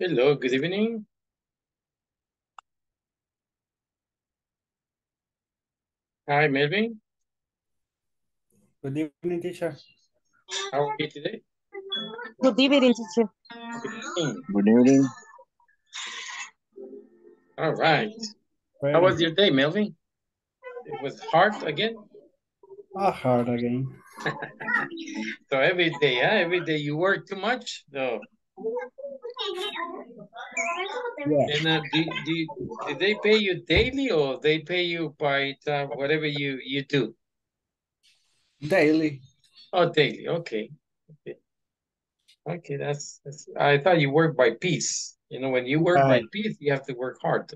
Hello, good evening. Hi, Melvin. Good evening, teacher. How are you today? Good evening, teacher. Good evening. Good evening. All right. Very How was your day, Melvin? It was hard again? ah, hard again. So every day, huh? Every day you work too much? No. Yeah. And uh, do, do, do they pay you daily or they pay you by uh, whatever you, you do? Daily. Oh, daily, okay. Okay, okay that's, that's, I thought you work by piece. You know, when you work by piece, you have to work hard.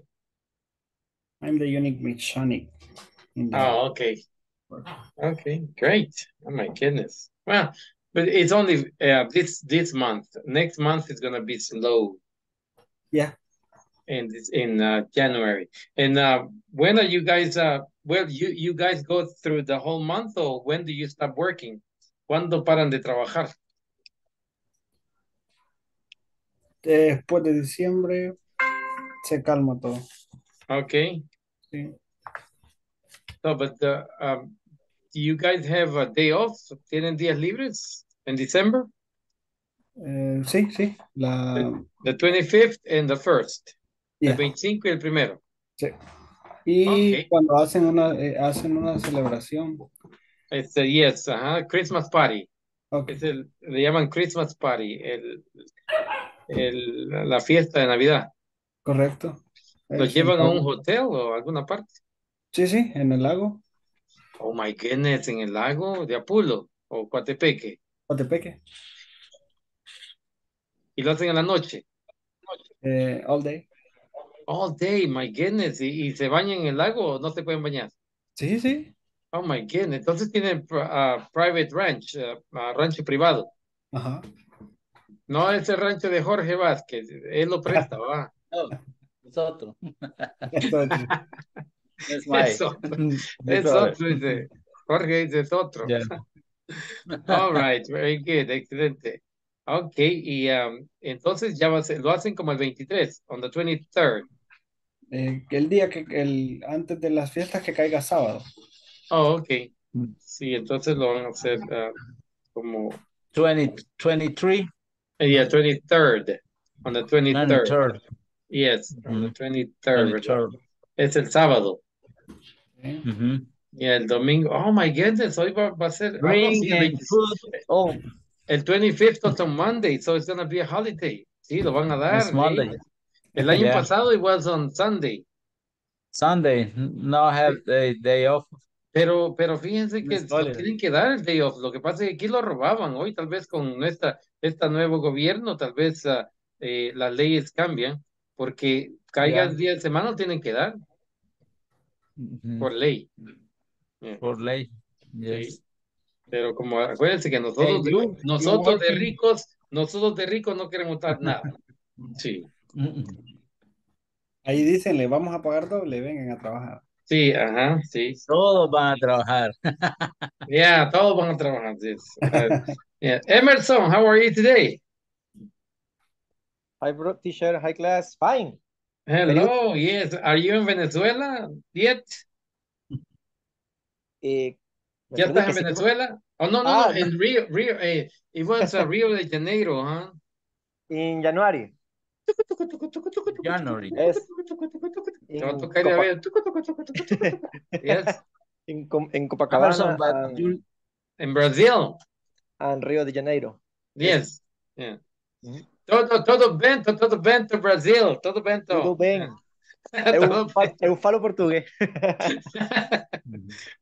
I'm the unique mechanic. In the Oh, okay. Okay, great. Oh my goodness. Well, but it's only uh, this this month. Next month is gonna be slow. Yeah. And it's in uh, January. And uh, when are you guys? Uh, well, you you guys go through the whole month, or when do you stop working? ¿Cuándo paran de trabajar? Después de diciembre se calma todo. Okay. Sí. No, but uh, um, do you guys have a day off? ¿Tienen días libres in December? Eh, sí, sí. La, The 25th and the 1st. yeah, El 25 y el primero. sí. Y Ok. cuando hacen una, eh, hacen una celebración. Este, yes, ajá, Christmas party. Ok, Es el, le llaman Christmas party, el, el, la fiesta de Navidad. correcto. ¿Lo Es llevan a un hotel o a alguna parte? Sí, sí, en el lago, Oh my goodness, en el lago de Apulo o Coatepeque. Cotepeque, Y lo hacen en la noche. eh, all day. All day, my goodness. ¿Y, y se bañan en el lago o no se pueden bañar? Sí, sí. Oh my goodness. Entonces tienen ah, private ranch, ah, rancho privado. Ajá. No ese rancho de Jorge Vázquez. Él lo presta, ¿va? No, es otro. Es. Es otro. Es otro, dice. Jorge dice es otro. Yeah. All right, very good, excelente. Ok, y um, entonces ya va a ser- lo hacen como el 23, on the 23rd. eh, el día que el antes de las fiestas que caiga sábado. Oh, ok. Mm. Sí, entonces lo van a hacer ah, como 20, 23, el día 23rd, on the 23rd. 23rd. Yes, on the Mhm. 23rd, ¿verdad? 23rd. Es el sábado. ¿eh? Mhm. Y el domingo, oh my goodness, hoy va, va a ser, ah, no, Bring sí, 20 food. Oh, el 25th is on Monday, so it's gonna be a holiday. Sí, lo van a dar. it's Monday. ¿eh? El año Yeah. pasado it was on Sunday. Sunday. Now have the day off. Pero, pero fíjense que lo tienen que dar el day off. Lo que pasa es que aquí lo robaban. Hoy tal vez con nuestra, este nuevo gobierno, tal vez ah, eh, las leyes cambian, porque caiga Yeah. el día de semana lo tienen que dar Mhm. por ley. Yeah, For late. sí. Yes. Pero como acuérdense que nosotros, Hey, you- nosotros de ricos, nosotros de ricos no queremos dar nada. Sí. Ahí dicen, le vamos a pagar doble, vengan a trabajar. sí, ajá, sí. Todos van a trabajar. Ya, todos van a trabajar. yes. Uh, yeah. Emerson, how are you today? Hi, bro, teacher. Hi, class. Fine. Hello, yes. Are you in Venezuela yet? Eh, ¿Ya estás en Venezuela? Oh, no, no, Ah, no, en Río, Río, eh, it was uh, Rio de Janeiro, huh? En January. January. Es Te va a tocar a ver. Yes, en, en Copacabana and, en Brasil. and Rio de Janeiro. Yes. Yeah. Mhm. Todo, todo bento, todo bento, Brasil, todo bento. Yeah. Eu, Todo fa- bem. eu falo português.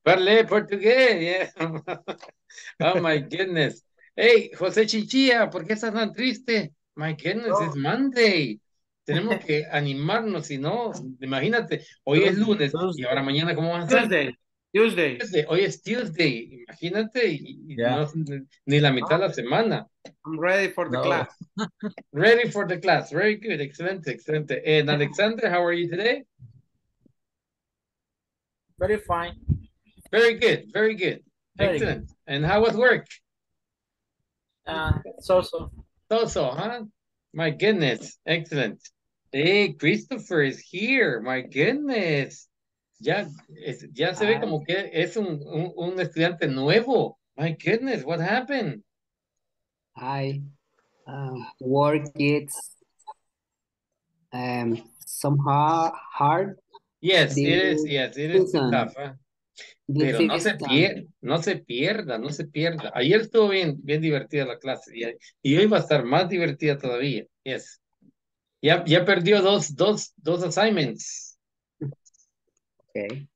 Parle portugués, yeah. Oh my goodness. Hey, José Chichilla, ¿por qué estás tan triste? My goodness, it's Monday. Tenemos que animarnos, si no, imagínate, hoy es lunes y ahora mañana, ¿cómo vas a hacer? Tuesday. Hoy es Tuesday, imagínate, y, Yeah. no ni la mitad de la semana. I'm ready for the No. class. Ready for the class. Very good. Excelente, excelente. And Alexander, how are you today? Very fine. Very good, very good. Very Excellent. And how was work? Uh, so so. So so, huh? My goodness, excellent. Hey, Christopher is here. My goodness. Ya, es- ya se ve Hi. como que es un, un, un estudiante nuevo. My goodness, what happened? Hi. Um, work is um, somehow hard. Yes, The it is, yes, it is tough, huh? Pero no se pierda, no se pierda, no se pierda. Ayer estuvo bien, bien divertida la clase y, y hoy va a estar más divertida todavía. Yes. Ya, ya perdió dos, dos, dos assignments. Okay.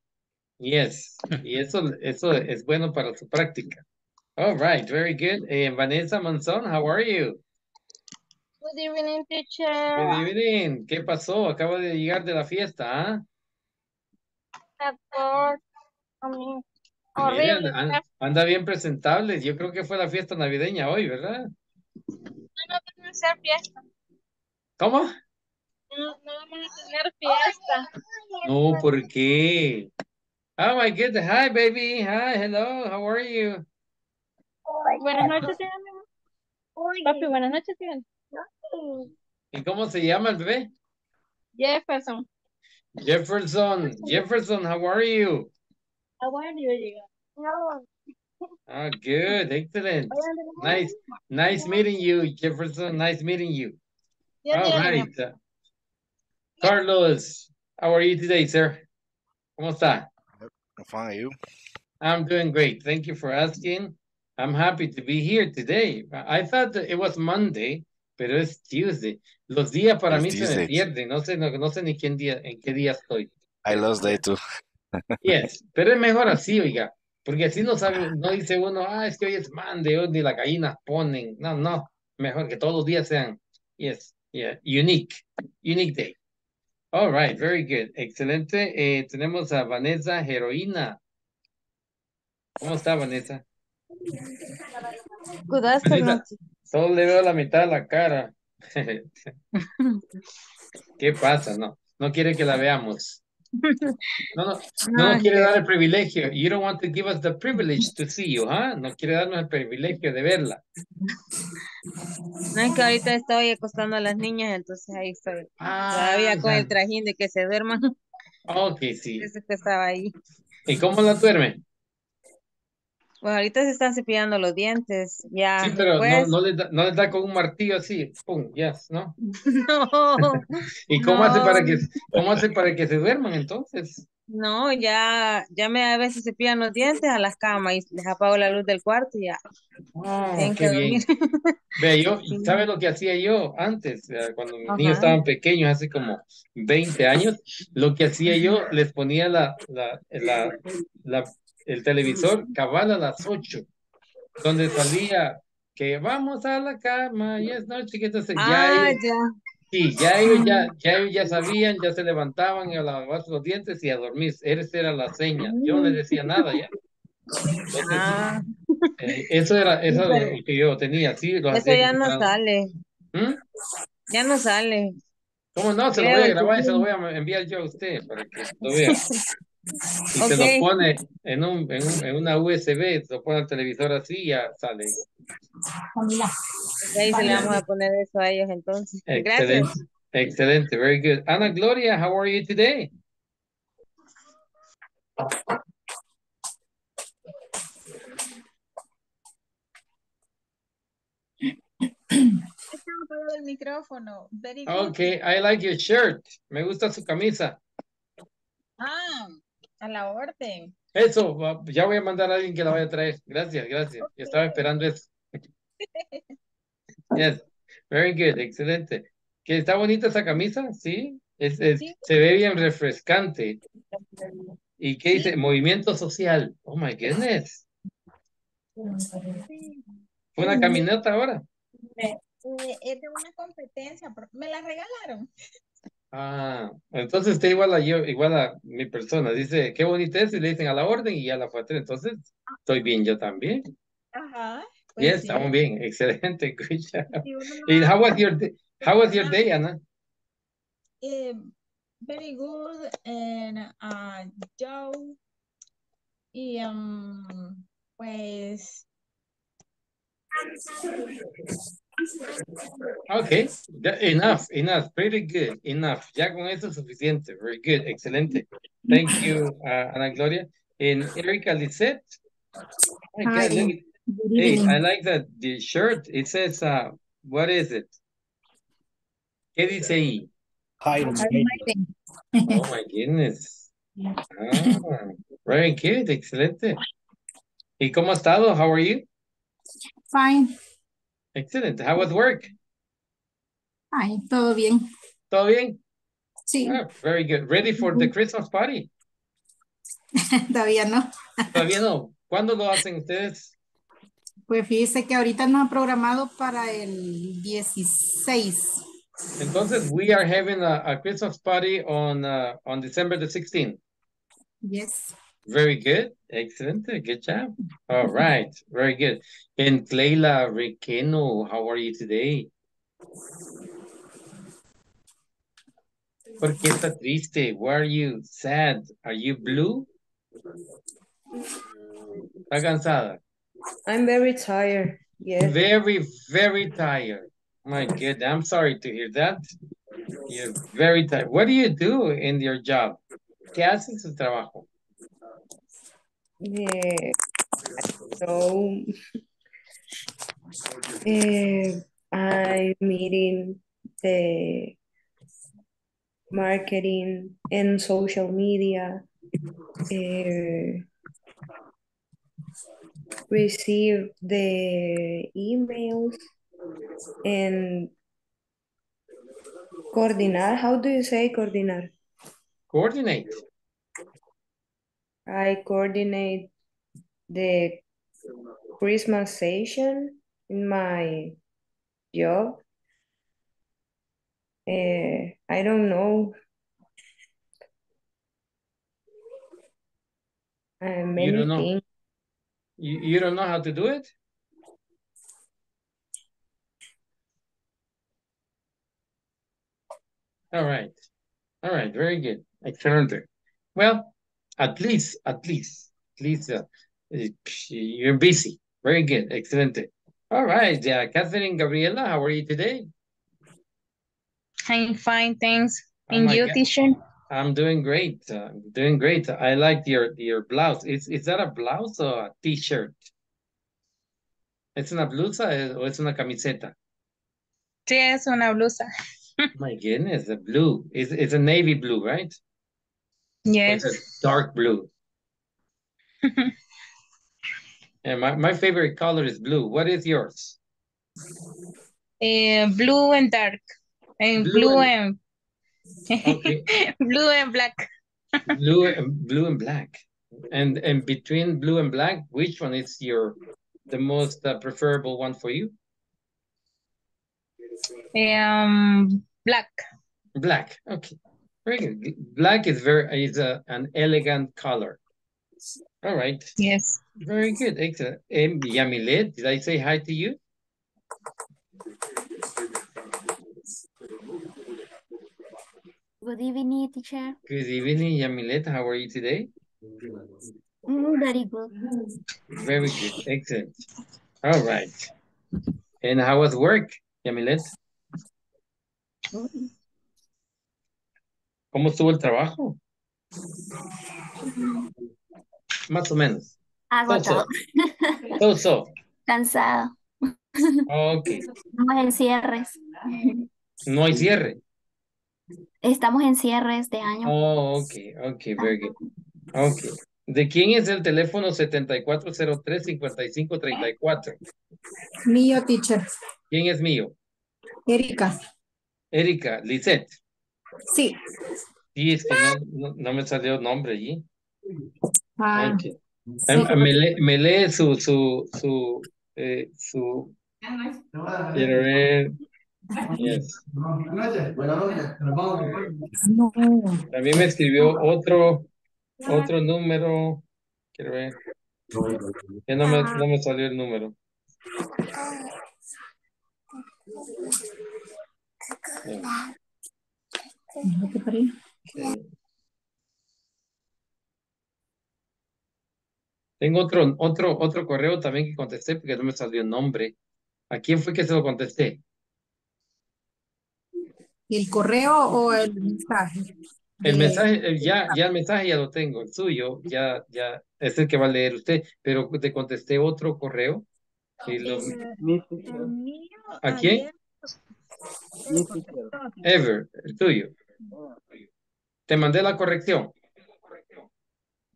Yes. Y eso, eso es bueno para su práctica. All right, very good. Eh, Vanessa Monzón, how are you? Good evening, Good teacher. evening. ¿Qué pasó? Acaba de llegar de la fiesta, ¿ah? Horrible. anda bien presentable. Yo creo que fue la fiesta navideña hoy, ¿verdad? No a hacer fiesta. ¿Cómo? No, no vamos a tener fiesta. No, ¿por qué? Oh my goodness. Hi, baby. Hi, hello. How are you? Buenas noches, tío. Papi, buenas noches, tío. ¿Y cómo se llama el bebé? Jefferson. Jefferson. Jefferson, how are you? How are you? No. Ah, good. Excellent. Nice. Nice meeting you, Jefferson. Nice meeting you. All right. Carlos, how are you today, sir? ¿Cómo está? I'm fine, you? I'm doing great. Thank you for asking. I'm happy to be here today. I thought it was Monday, pero es Tuesday. Los días para It's mí se me Tuesday. pierden. No sé, no, no sé ni quién día, en qué día estoy. I lost day too. Yes, pero es mejor así, oiga, porque así no sabe, no dice uno, ah, es que hoy es Monday, hoy ni las gallinas ponen. No, no, mejor que todos los días sean, yes, yeah, unique, unique day. All right, very good, excelente. Eh, tenemos a Vanessa Heroína. ¿Cómo está, Vanessa? Good afternoon. Solo le veo la mitad de la cara. ¿Qué pasa? No, no quiere que la veamos. No, no, no nos quiere dar el privilegio. You don't want to give us the privilege to see you, ¿ah? No quiere darnos el privilegio de verla. No es que ahorita estoy acostando a las niñas, entonces ahí estoy. Todavía Ah, con ya. el trajín de que se duerman. Ok, sí. Eso que estaba ahí. ¿Y cómo la duerme? Pues ahorita se están cepillando los dientes. Ya Sí, pero no, después. no, le da, no le da con un martillo así, pum, yes, ¿no? No, ¿Y cómo hace para No. que, cómo hace para que se duerman entonces? no, ya, ya me a veces cepillan los dientes a las camas y les apago la luz del cuarto y ya. Oh, qué que bien. Ve, yo, Sí. ¿sabe lo que hacía yo antes? Cuando mis Ajá. niños estaban pequeños, hace como 20 años, lo que hacía yo, les ponía la, la, la, la- el televisor cabal a las 8, donde salía que vamos a la cama y es noche, que entonces ya Ah, ellos, ya. sí, ya ellos ya, ya ellos ya sabían, ya se levantaban a lavarse los dientes y a dormir. Esa era la seña. Yo no les decía nada ya. Entonces, Ah, eh, eso era, eso era lo que yo tenía, sí, los eso ya no sale. ¿Mm? Ya no sale. ¿Cómo no? Se lo voy a grabar y se lo voy a enviar yo a usted para que lo vea. Y se lo Ok. pone en, un, en, un- en una USB, se lo pone al televisor así y ya sale. Ahí se le vamos a poner eso a ellos entonces. Gracias. Excelente, excelente, very good. Ana Gloria, how are you today? El micrófono. Very good. Okay, I like your shirt. Me gusta su camisa. Ah, a la orden. Eso, ya voy a mandar a alguien que la vaya a traer. Gracias, gracias. Yo estaba esperando eso. Yes, very good, excelente. ¿Que está bonita esa camisa? Sí, es, es- Sí. se ve bien refrescante. ¿Y qué dice? Sí. Movimiento social. Oh my goodness. Sí. Fue una caminata ahora. Eh, es de una competencia. Me la regalaron. Ah, entonces está igual a yo, igual a mi persona. Dice, qué bonita es, y le dicen a la orden y ya la fue a. Entonces, estoy bien yo también. Ajá. Yes, Pues sí. estamos bien. Excelente. Good job. ¿Y how was your day? How was your day, Ana? Eh, very good. And uh, Joe. Y um, pues Okay, enough, enough, pretty good, enough. Ya con eso es suficiente. Very good, excelente. Thank you, uh, Ana Gloria. And Erika Lisette. My God, Hi. look at- Good Hey. I like that the shirt. It says, uh, what is it? ¿Qué dice ahí? Hide. Oh my goodness. Ah, very good, excelente. ¿Y cómo ha estado? How are you? Fine. Excellent. How was work? Ay, todo bien. ¿Todo bien? Sí, Ah, very good. Ready for the Christmas party? todavía no. Todavía no. ¿Cuándo lo hacen ustedes? Pues fíjese que ahorita nos han programado para el 16. Entonces, we are having a, a Christmas party on uh, on December the 16th. Yes. Very good. Excellent. Good job. All right. Very good. And Clayla Requeno, how are you today? ¿Por qué está triste? Why are you sad? Are you blue? ¿Está cansada? I'm very tired. Yes. Very, very tired. My good. I'm sorry to hear that. You're very tired. What do you do in your job? ¿Qué hace en su trabajo? Eh, so, eh, I'm meeting the marketing and social media. eh, receive the emails and coordinar. How do you say coordinar? Coordinate. I coordinate the Christmas session in my job. Eh, I don't know. Uh, many don't know. things. You, you don't know how to do it? All right. All right. Very good. Excellent. Well, at least, at least, at least uh, eh, you're busy. Very good. Excellent. All right. Yeah. Catherine Gabriela, how are you today? I'm fine, thanks. Oh And my you, God. teacher? I'm doing great. Uh, doing great. I like your your blouse. Is is that a blouse or a t-shirt? ¿Es una blusa eh, o es una camiseta? Sí, es una blusa. My goodness, the blue. It's, it's a navy blue, right? Yes. it's a dark blue. And my, my favorite color is blue. What is yours? Eh, blue and dark. And Blue blue and- and, Okay. blue and black. Blue and blue and black. And and between blue and black, which one is your the most uh, preferable one for you? Um, black. Black. Okay. Very good. Black is very is a, an elegant color. All right. Yes. Very good. Excellent. Um, Yamilet, did I say hi to you? Good evening, teacher. Good evening, Yamilet. How are you today? Mm, very good. Very good. Excellent. All right. And how was work, Yamilet? ¿Cómo estuvo el trabajo? Más o menos. Agotado. So, so. Cansado. Ok. Estamos en cierres. No hay cierre. Estamos en cierres de año. Oh, ok, ok, very good. Ok. ¿De quién es el teléfono 7403-5534? Mío, teacher. ¿Quién es mío? Erika. Erika, Lisette. Sí. Sí, es que no, no, no me salió el nombre allí. Ah. Em- Me, lee, me lee su, su, su, eh, su, quiero ver. Yes. no. También me escribió otro, otro número. Quiero ver. Ya no me, no me salió el número. Tengo otro, otro, otro correo también que contesté porque no me salió el nombre. ¿A quién fue que se lo contesté? ¿El correo o el mensaje? El mensaje, eh, ya, ya el mensaje ya lo tengo, el suyo, ya, ya, es el que va a leer usted, pero te contesté otro correo. Y lo, El mío ¿A quién? Ever, el tuyo. Te mandé la corrección.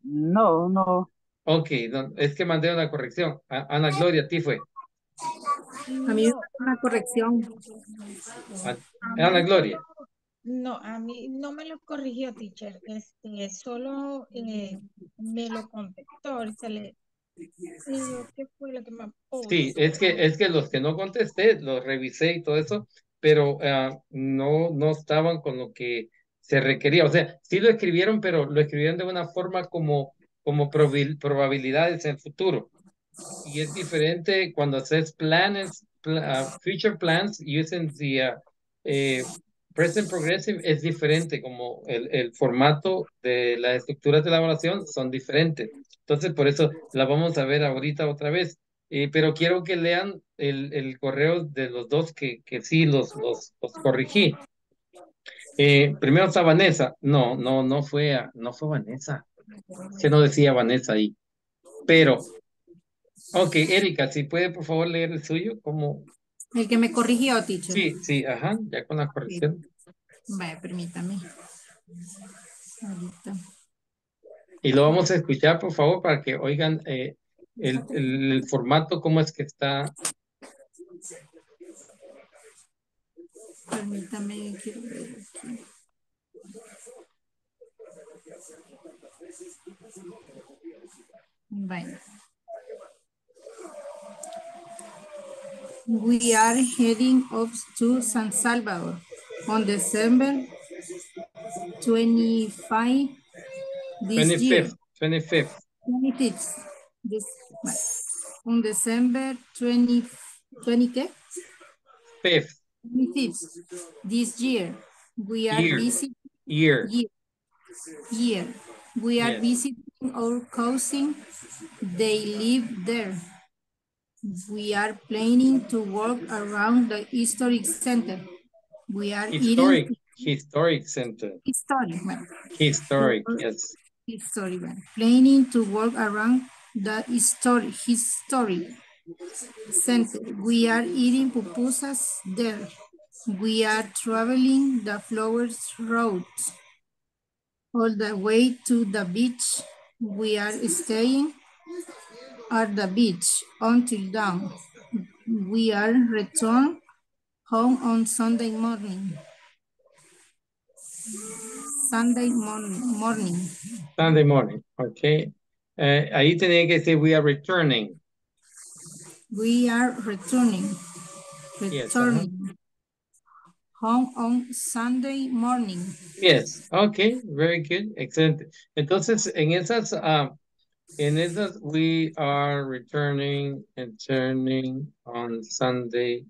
No, no. Ok, no, es que mandé una corrección. A- Ana Gloria, a ti fue. A mí una corrección. A- Ana Gloria. No, a mí no me lo corrigió, teacher. Este, solo eh, me lo contestó. Ahorita le digo qué fue lo que me puso. Sí, es que, es que los que no contesté, los revisé y todo eso, pero ah, no, no estaban con lo que se requería. O sea, sí lo escribieron, pero lo escribieron de una forma como, como probabilidades en el futuro. Y es diferente cuando haces planes, pla- ah, future plans using the ah, eh, present progressive, es diferente, como el, el formato de las estructuras de elaboración son diferentes. Entonces, por eso la vamos a ver ahorita otra vez. Eh, pero quiero que lean el, el correo de los dos que, que sí los, los, los corrigí. Eh, primero está Vanessa. No, no, no fue, no fue Vanessa. Que no decía Vanessa ahí. Pero, ok, Erika, si puede por favor leer el suyo, como, El que me corrigió, teacher. sí, sí, ajá, ya con la corrección. Vaya, permítame. Ahorita. Y lo vamos a escuchar, por favor, para que oigan eh, el, el, el formato, cómo es que está. Permítame, quiero ver aquí. Bueno. We are heading up to San Salvador on December 25 this year. 25th, 25th. 25th. This, on December 20, 20 ¿qué? Fifth 25th this year. We are Year. visiting year. year. year. We are Yes. visiting our cousin. They live there. We are planning to walk around the historic center. We are Historic, eating historic center. historic. Bueno, Historic, yes. history. Bueno, planning to walk around the historic historic center. We are eating pupusas there. We are traveling the flowers road all the way to the beach. We are staying at the beach until dawn. We are return home on Sunday morning. Sunday morning. morning. Sunday morning, okay. Eh, ahí tenía que decir we are returning. We are returning. Yes, uh-huh. Returning. Home on Sunday morning. Yes, okay, very good, excelente. Entonces, en esas, ah, en esas, we are returning and turning on Sunday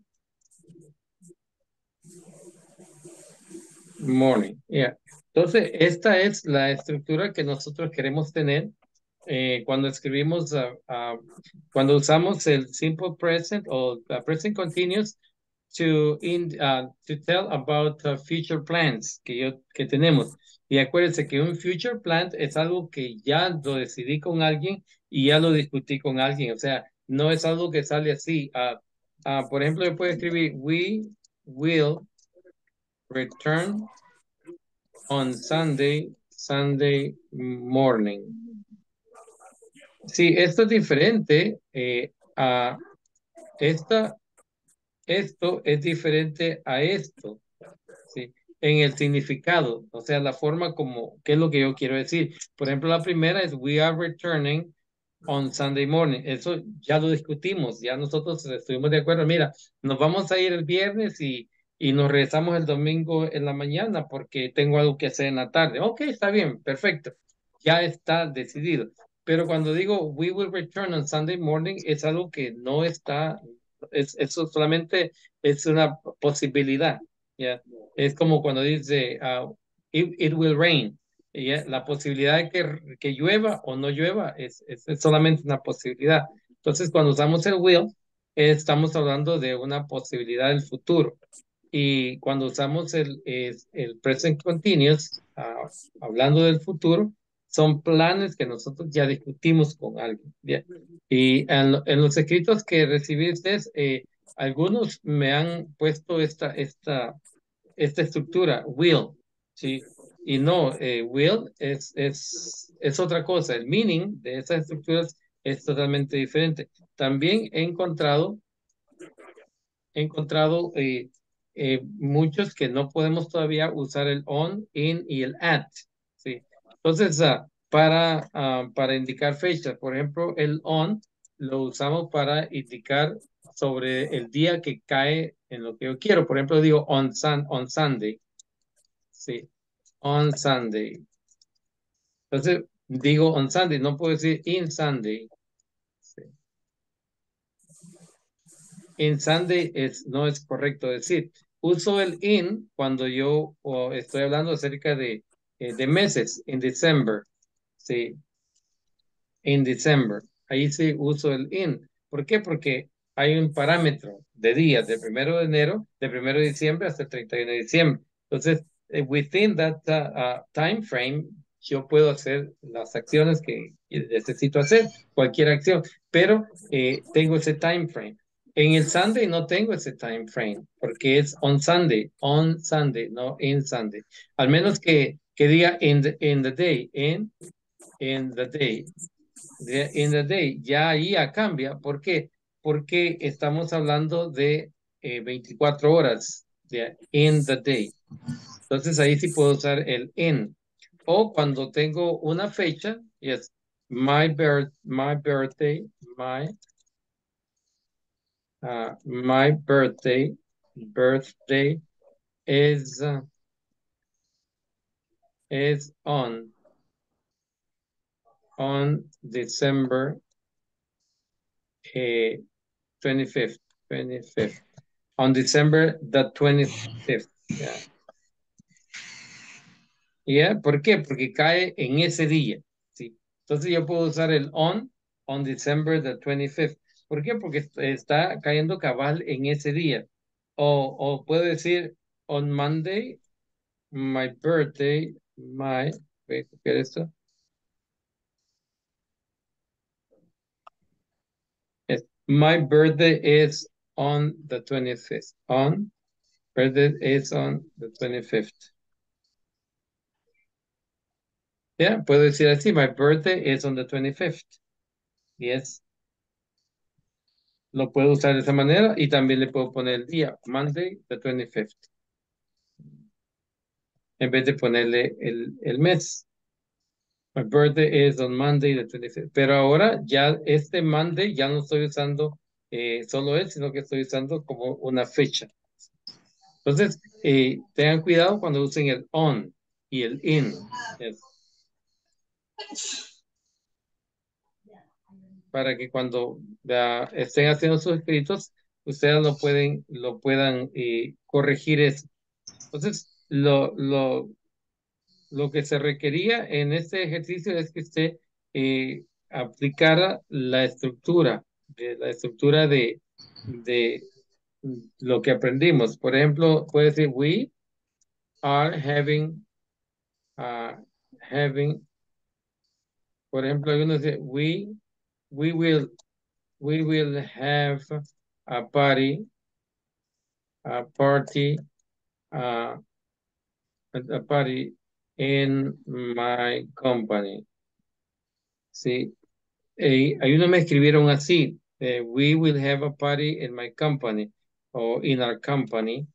morning, yeah. Entonces, esta es la estructura que nosotros queremos tener eh, cuando escribimos, ah, ah, cuando usamos el simple present o the present continuous to, in, uh, to tell about uh, future plans que, yo, que tenemos. Y acuérdense que un future plan es algo que ya lo decidí con alguien y ya lo discutí con alguien. O sea, no es algo que sale así. Ah, ah, por ejemplo, yo puedo escribir, we will return on Sunday, Sunday morning. Sí, esto es diferente eh, a esta esto es diferente a esto, ¿sí? En el significado, o sea, la forma como, ¿qué es lo que yo quiero decir? Por ejemplo, la primera es, we are returning on Sunday morning. Eso ya lo discutimos, ya nosotros estuvimos de acuerdo. Mira, nos vamos a ir el viernes y, y nos regresamos el domingo en la mañana porque tengo algo que hacer en la tarde. Ok, está bien, perfecto. Ya está decidido. Pero cuando digo, we will return on Sunday morning, es algo que no está es, eso solamente es una posibilidad, ¿ya? Es como cuando dice, uh, it, it, will rain. La posibilidad de que, que llueva o no llueva es, es, es, solamente una posibilidad. Entonces, cuando usamos el will, estamos hablando de una posibilidad del futuro. Y cuando usamos el, es- el present continuous, ah, hablando del futuro, son planes que nosotros ya discutimos con alguien. Bien. Y en, en los escritos que recibiste, eh, algunos me han puesto esta, esta, esta estructura, will, ¿sí? Y no, eh, will es, es, es otra cosa. El meaning de esas estructuras es totalmente diferente. También he encontrado, he encontrado eh, eh, muchos que no podemos todavía usar el on, in y el at. Entonces, ah, para, ah, para indicar fechas, por ejemplo, el on lo usamos para indicar sobre el día que cae en lo que yo quiero. Por ejemplo, digo on, sun, on Sunday. Sí, on Sunday. Entonces, digo on Sunday, no puedo decir in Sunday. In Sunday es, no es correcto decir. Uso el in cuando yo estoy hablando acerca de, eh, de meses, in December. Sí, in December. Ahí sí uso el in. ¿Por qué? Porque hay un parámetro de días, de primero de enero, de primero de diciembre hasta el 31 de diciembre. Entonces, eh, within that uh, uh, time frame, yo puedo hacer las acciones que necesito hacer, cualquier acción, pero eh, tengo ese time frame. En el Sunday no tengo ese time frame, porque es on Sunday, on Sunday, no in Sunday. Al menos que, que diga in the, in the day, in, in the day. De- in the day, ya ahí ya cambia. ¿Por qué? Porque estamos hablando de eh, 24 horas, de in the day. Entonces ahí sí puedo usar el in. O cuando tengo una fecha, yes, my birth, my birthday, my, uh, my birthday, birthday is, is on, on December eh, 25th, 25th, on December the 25th. Yeah. Yeah, ¿Por qué? Porque cae en ese día. ¿sí? Entonces yo puedo usar el on, on December the 25th. ¿Por qué? Porque est- está cayendo cabal en ese día. O, o puedo decir on Monday, my birthday, my, voy a copiar esto. Yes, My birthday is on the 25th. On, birthday is on the 25th. Yeah, puedo decir así, my birthday is on the 25th. Yes. Lo puedo usar de esa manera y también le puedo poner el día, Monday, the 25th. En vez de ponerle el, el mes. My birthday is on Monday, the 25th. Pero ahora ya este Monday ya no estoy usando eh, solo él, sino que estoy usando como una fecha. Entonces, eh, tengan cuidado cuando usen el on y el in. Yes. Para que cuando ah, estén haciendo sus escritos, ustedes lo pueden, lo puedan eh, corregir eso. Entonces, lo, lo, lo que se requería en este ejercicio es que usted eh, aplicara la estructura, de, la estructura de, de lo que aprendimos. Por ejemplo, puede decir, we are having, uh, having, por ejemplo, algunos dicen, we, we will, we will have a party, a party, uh, a party in my company. Sí. Eh, hay unos me escribieron así, eh, we will have a party in my company, o in our company,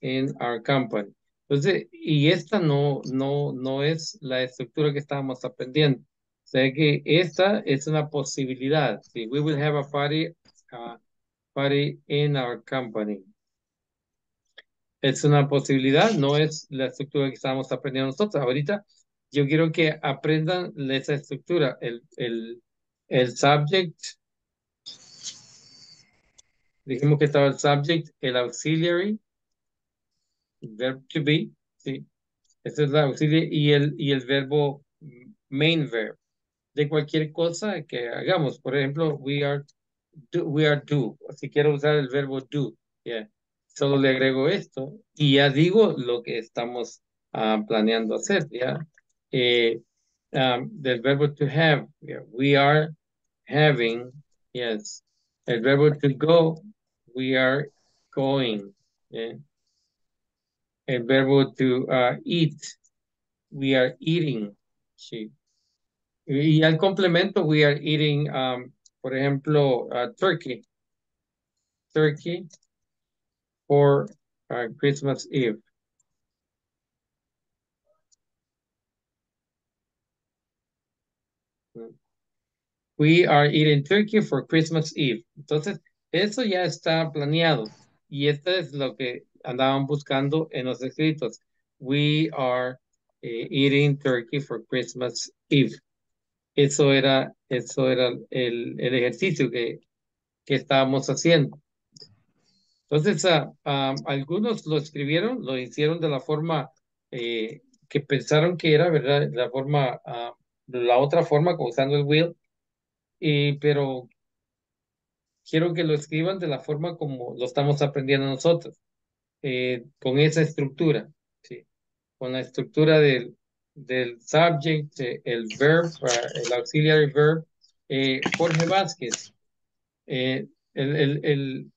in our company. Entonces, y esta no, no, no es la estructura que estábamos aprendiendo. O sea que esta es una posibilidad. Sí, we will have a party, uh, party in our company. Es una posibilidad, no es la estructura que estábamos aprendiendo nosotros. Ahorita yo quiero que aprendan esa estructura, el, el, el subject. Dijimos que estaba el subject, el auxiliary, verb to be, sí. Ese es el auxiliary y el, y el verbo main verb de cualquier cosa que hagamos. Por ejemplo, we are do, we are do. Si quiero usar el verbo do, yeah. Solo le agrego esto y ya digo lo que estamos ah, planeando hacer, ya. Eh, um, del verbo to have, we are having, yes. El verbo to go, we are going. El verbo to uh, eat, we are eating, sí. Y al complemento, we are eating, um, por ejemplo, uh, turkey. Turkey for uh, Christmas Eve. We are eating turkey for Christmas Eve. Entonces, eso ya está planeado. Y esto es lo que andaban buscando en los escritos. We are eh, eating turkey for Christmas Eve. Eso era, eso era el, el ejercicio que, que estábamos haciendo. Entonces, ah, ah, algunos lo escribieron, lo hicieron de la forma eh, que pensaron que era, ¿verdad? La forma, ah, la otra forma, usando el will, y, pero quiero que lo escriban de la forma como lo estamos aprendiendo nosotros, eh, con esa estructura, ¿sí? Con la estructura del, del subject, eh, el verb, el auxiliary verb, eh, Jorge Vázquez. Eh, el, el, el,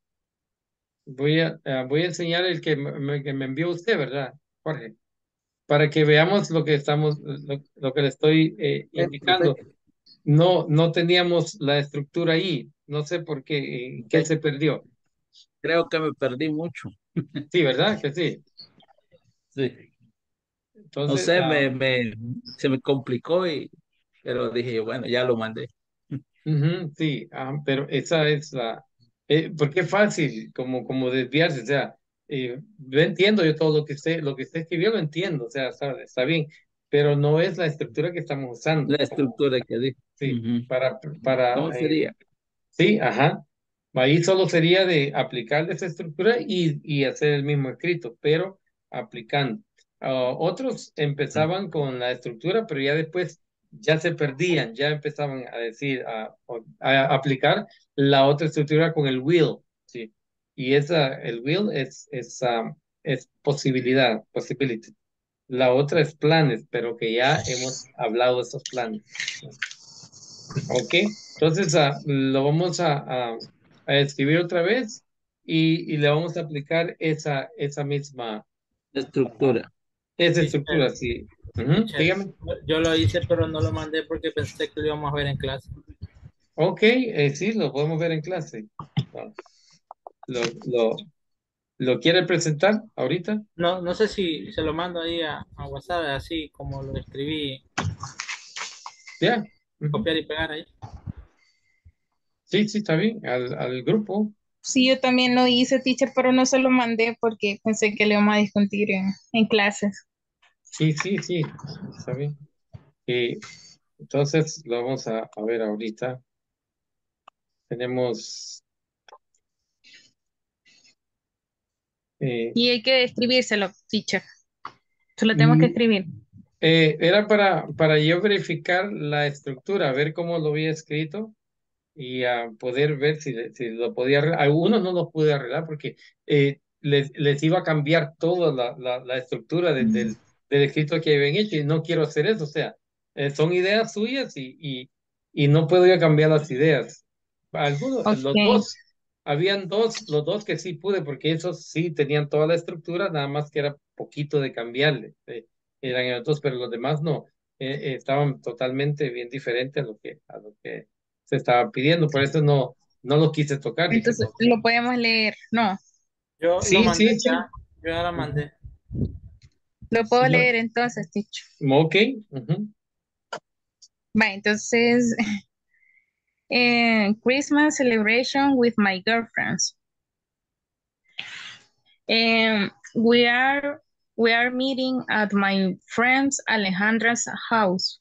voy, a, uh, voy a enseñar el que me, que me envió usted, ¿verdad, Jorge? Para que veamos lo que estamos, lo, lo que le estoy eh, indicando. No, no teníamos la estructura ahí. No sé por qué, qué se perdió. Creo que me perdí mucho. Sí, ¿verdad? Que sí. Sí. Entonces, no sé, ah, me, me, se me complicó y, pero dije, bueno, ya lo mandé. Sí, ah, pero esa es la, eh, porque es fácil como, como desviarse, o sea, eh, yo entiendo yo todo lo que usted, lo que usted escribió, lo entiendo, o sea, está, está bien, pero no es la estructura que estamos usando. La estructura que di. Sí, Ujú. para, para, ¿Cómo eh, sería? sí, ajá. Ahí solo sería de aplicar esa estructura y, y hacer el mismo escrito, pero aplicando. Ah, otros empezaban con la estructura, pero ya después ya se perdían, ya empezaban a decir, a, a aplicar la otra estructura con el will, sí. Y esa, el will es, es, um, es posibilidad, possibility. La otra es planes, pero que ya hemos hablado de esos planes. Ok, entonces ah, lo vamos a, a, a escribir otra vez y, y le vamos a aplicar esa, esa misma Estructura. esa Sí, estructura, pero- sí. Ujú, Che, dígame. Yo lo hice, pero no lo mandé porque pensé que lo íbamos a ver en clase. Ok, eh, sí, lo podemos ver en clase. ¿Lo, lo, lo quiere presentar ahorita? No, no sé si se lo mando ahí a, a WhatsApp, así como lo escribí, Ya. Copiar y pegar ahí. Sí, sí, está bien. Al, al grupo. Sí, yo también lo hice, teacher, pero no se lo mandé porque pensé que le íbamos a discutir en, en clases. Sí, sí, sí, está bien. Y entonces lo vamos a, a ver ahorita. Tenemos. eh, Y hay que escribírselo, teacher. Se lo tenemos que Mm. escribir. eh, era para, para yo verificar la estructura, ver cómo lo había escrito y a poder ver si, si lo podía arreglar. Algunos no lo pude arreglar porque eh, les, les iba a cambiar toda la, la, la estructura de- del, del escrito que habían hecho y no quiero hacer eso. O sea, eh, son ideas suyas y, y, y no puedo yo cambiar las ideas. Algunos, los dos, habían dos, los dos que sí pude porque esos sí tenían toda la estructura, nada más que era poquito de cambiarle. eh, eran los dos, pero los demás no. eh, eh, estaban totalmente bien diferentes a lo que, a lo que se estaba pidiendo, por eso no, no lo quise tocar. Entonces, no. lo podemos leer. No, Yo Sí, lo mandé sí, sí. ya, yo ya lo mandé. lo puedo No. leer entonces, teacher. Ok, ujú. Va, entonces, eh, Christmas celebration with my girlfriends. Um, we are we are meeting at my friend's Alejandra's house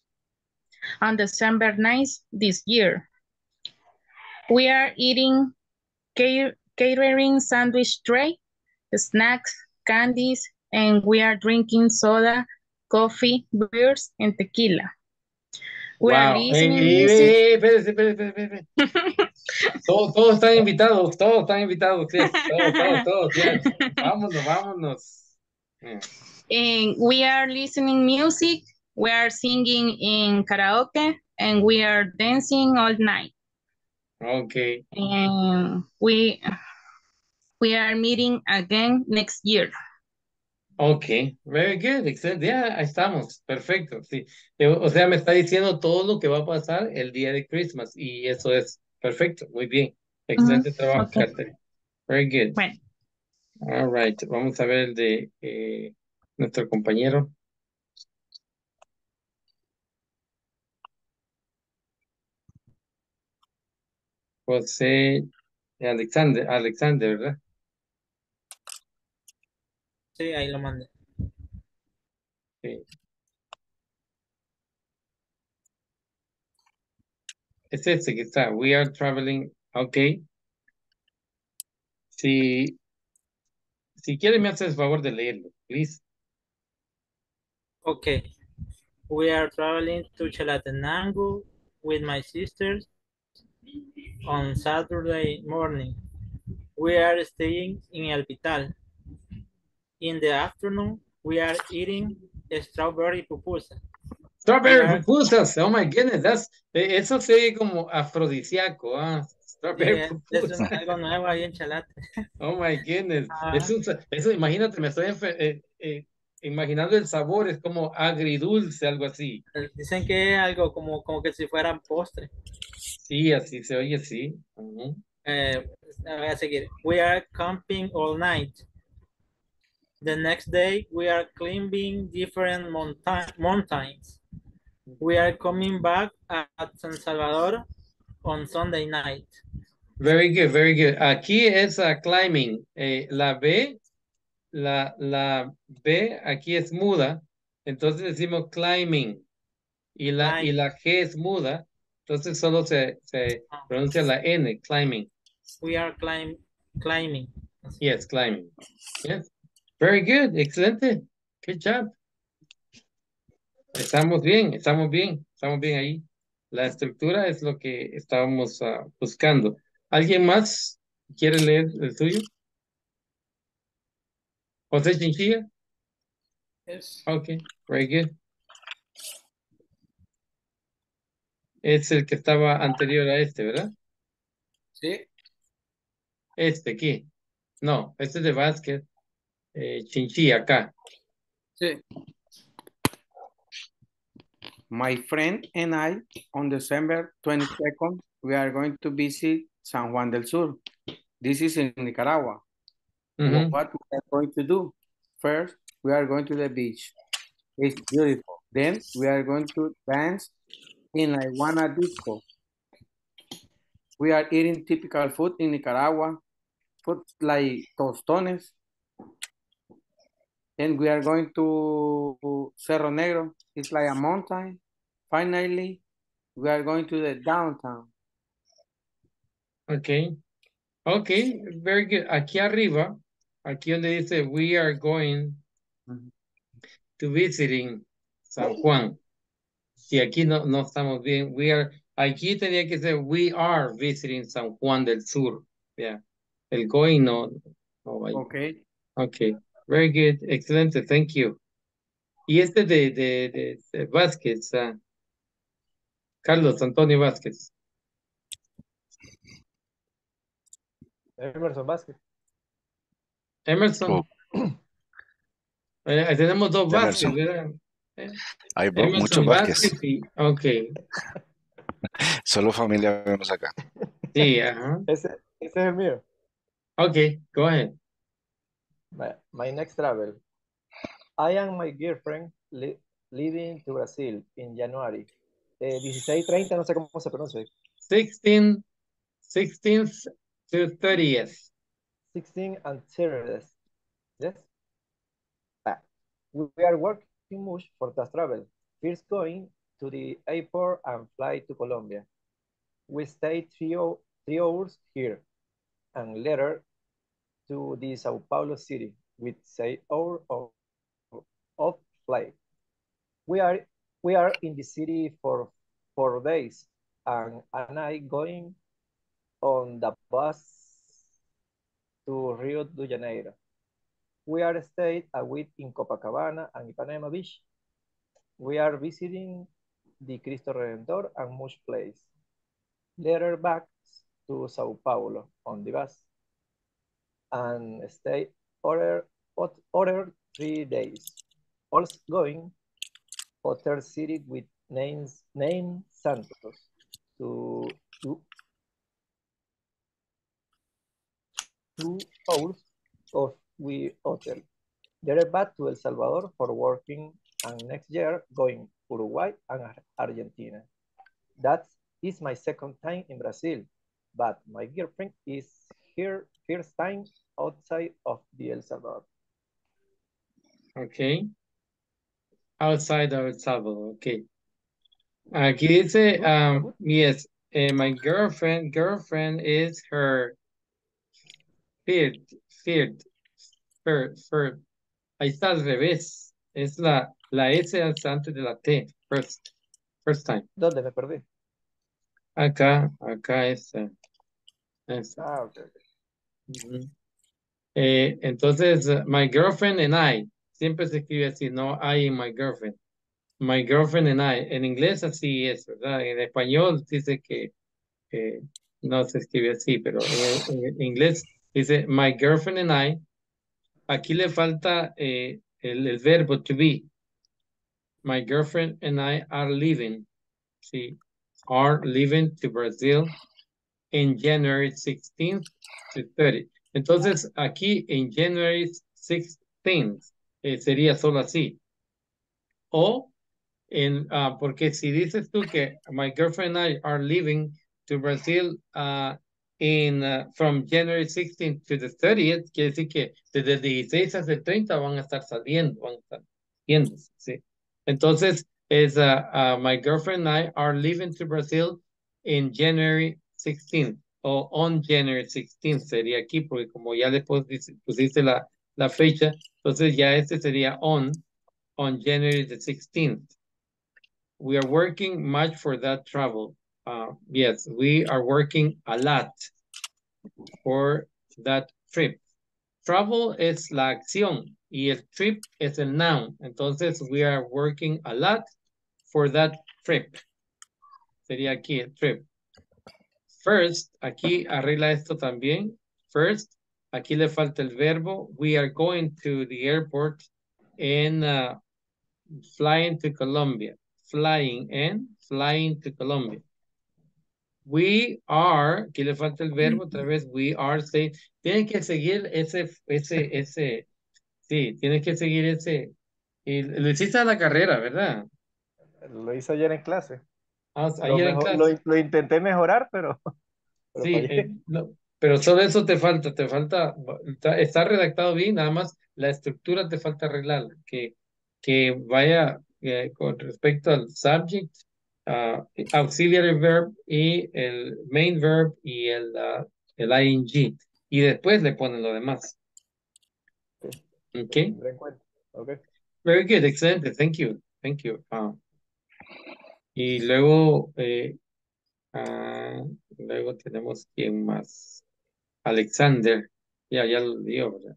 on December 9th this year. We are eating catering sandwich tray, snacks, candies, and we are drinking soda, coffee, beers, and tequila. Wow. Eh, eh, eh, espérese, espérese, espérese. Todos, todos están invitados, todos están invitados, yes, todos, todos, todos, yes. Vámonos, vámonos. And we are listening music, we are singing in karaoke, and we are dancing all night. Okay, And we we are meeting again next year. Okay, very good, excelente, ya ahí estamos, perfecto, sí. O sea, me está diciendo todo lo que va a pasar el día de Christmas y eso es perfecto, muy bien, excelente trabajo, okay. Catherine. Very good. Bueno, All right, vamos a ver el de eh, nuestro compañero. José Alexander, Alexander, ¿verdad? Sí, ahí lo mandé. Sí. Es este que está. We are traveling. Ok. Si, si quiere, me haces el favor de leerlo, please. Okay. We are traveling to Chalatenango with my sisters on Saturday morning. We are staying in El Pital. In the afternoon, we are eating strawberry pupusa. Strawberry pupusas. Oh my goodness. That's, eso se oye como afrodisíaco. Ah, Sí, Strawberry es, es un- algo nuevo ahí en Chalate. Oh my goodness. Ah. Eso, eso, imagínate, me estoy eh, eh, imaginando el sabor, es como agridulce, algo así. Dicen que es algo como, como que si fuera postre. Sí, así se oye, sí. Ujú. Eh, voy a seguir. We are camping all night. The next day, we are climbing different monta- mountains. We are coming back at San Salvador on Sunday night. Very good, very good. Aquí es a climbing. Eh, la B, la, la B aquí es muda, entonces decimos climbing. Y la, y la G es muda, entonces solo se, se pronuncia la N, climbing. We are climb climbing. Yes, climbing. Yes. Very good, excelente. Good job. Estamos bien, estamos bien, estamos bien ahí. La estructura es lo que estábamos ah, buscando. ¿Alguien más quiere leer el suyo? José Chinchilla? Yes. Okay, very good. Es el que estaba anterior a este, ¿verdad? Sí. Este aquí. No, este es de básquet. Eh, Chinchilla acá. Sí. My friend and I, on December 22nd, we are going to visit San Juan del Sur. This is in Nicaragua. Ujú. What we are going to do? First, we are going to the beach. It's beautiful. Then we are going to dance in La Iguana Disco. We are eating typical food in Nicaragua, food like tostones. And we are going to Cerro Negro. It's like a mountain. Finally, we are going to the downtown. Okay. Okay, very good. Aquí arriba, aquí donde dice we are going mm-hmm. to visiting San Juan. Si aquí no, no estamos bien, we are, aquí tenía que ser we are visiting San Juan del Sur. Yeah. El going no, no. Okay. Okay, very good, excelente, thank you. Y este de, de, de, de Vázquez, ah, Carlos Antonio Vázquez. Emerson Vázquez. Emerson. Eh, ahí tenemos dos Vázquez, Emerson. ¿verdad? Eh, Hay Emerson muchos Vázquez. y, ok, Solo familia vemos acá. sí, ajá. Ese, ese es el mío. Ok, go ahead. My, my next travel. I and my girlfriend li- leaving to Brazil in January. Eh, 16, 30, no sé cómo se pronuncia. 16, 16th to 30th. 16 and 30. Yes? Ah, we are working much for that travel. First going to the airport and fly to Colombia. We stay three, three hours here and later to the Sao Paulo city with say hour of, of flight. We are we are in the city for four days and, and I going on the bus to Rio de Janeiro. We are stayed a week in Copacabana and Ipanema Beach. We are visiting the Cristo Redentor and Mush Place. Later back to Sao Paulo on the bus and stay other, other three days. Also going hotel city with names name Santos to two, two hours of we hotel. They're back to El Salvador for working and next year going Uruguay and Argentina. That is my second time in Brazil, but my girlfriend is here first time outside of the El Salvador. Okay. Outside of El Salvador, okay. Aquí dice, um, yes, uh, my girlfriend, girlfriend is her third, third, third, third. Ahí está al revés. Es la, la S antes de la T, first, first time. ¿Dónde me perdí? Acá, acá es. Ah, ok. okay. Eh, entonces, uh, my girlfriend and I, siempre se escribe así, no I and my girlfriend. My girlfriend and I. En inglés así es, ¿verdad? En español dice que eh, no se escribe así, pero en, inglés dice my girlfriend and I. Aquí le falta eh, el, el, verbo to be. My girlfriend and I are leaving. Sí, are leaving to Brazil in January 16th to 30. Entonces, aquí en January 16th eh, sería solo así. O en, uh, porque si dices tú que my girlfriend and I are leaving to Brazil uh, in, uh, from January 16th to the 30th, quiere decir que desde el 16 hasta el 30 van a estar saliendo, van a estar yendo, ¿sí? Entonces, es my girlfriend and I are leaving to Brazil in January 16th, o on January 16th sería aquí, porque como ya después pusiste la, la fecha, entonces ya este sería on, on January the 16th. We are working much for that travel. Uh, yes, we are working a lot for that trip. Travel es la acción y el trip es el noun. Entonces, we are working a lot for that trip. Sería aquí trip. First, aquí arregla esto también. First, aquí le falta el verbo. We are going to the airport and uh, flying to Colombia. Flying and flying to Colombia. We are, aquí le falta el verbo otra vez, we are saying, tienen que seguir ese, ese, ese, sí, tienen que seguir ese, y lo hiciste a la carrera, ¿verdad? Lo hice ayer en clase. Ah, lo, mejor, lo, lo, intenté mejorar, pero... pero sí, eh, no, pero solo eso te falta, te falta, está, está, redactado bien, nada más la estructura te falta arreglar, que, que vaya eh, con respecto al subject, Uh, auxiliary verb y el main verb y el, uh, el ing. Y después le ponen lo demás. Okay. okay. Very good. Excelente. Thank you. Thank you. Uh, y luego, eh, luego tenemos quién más. Alexander. Ya, ya lo dio, ¿verdad?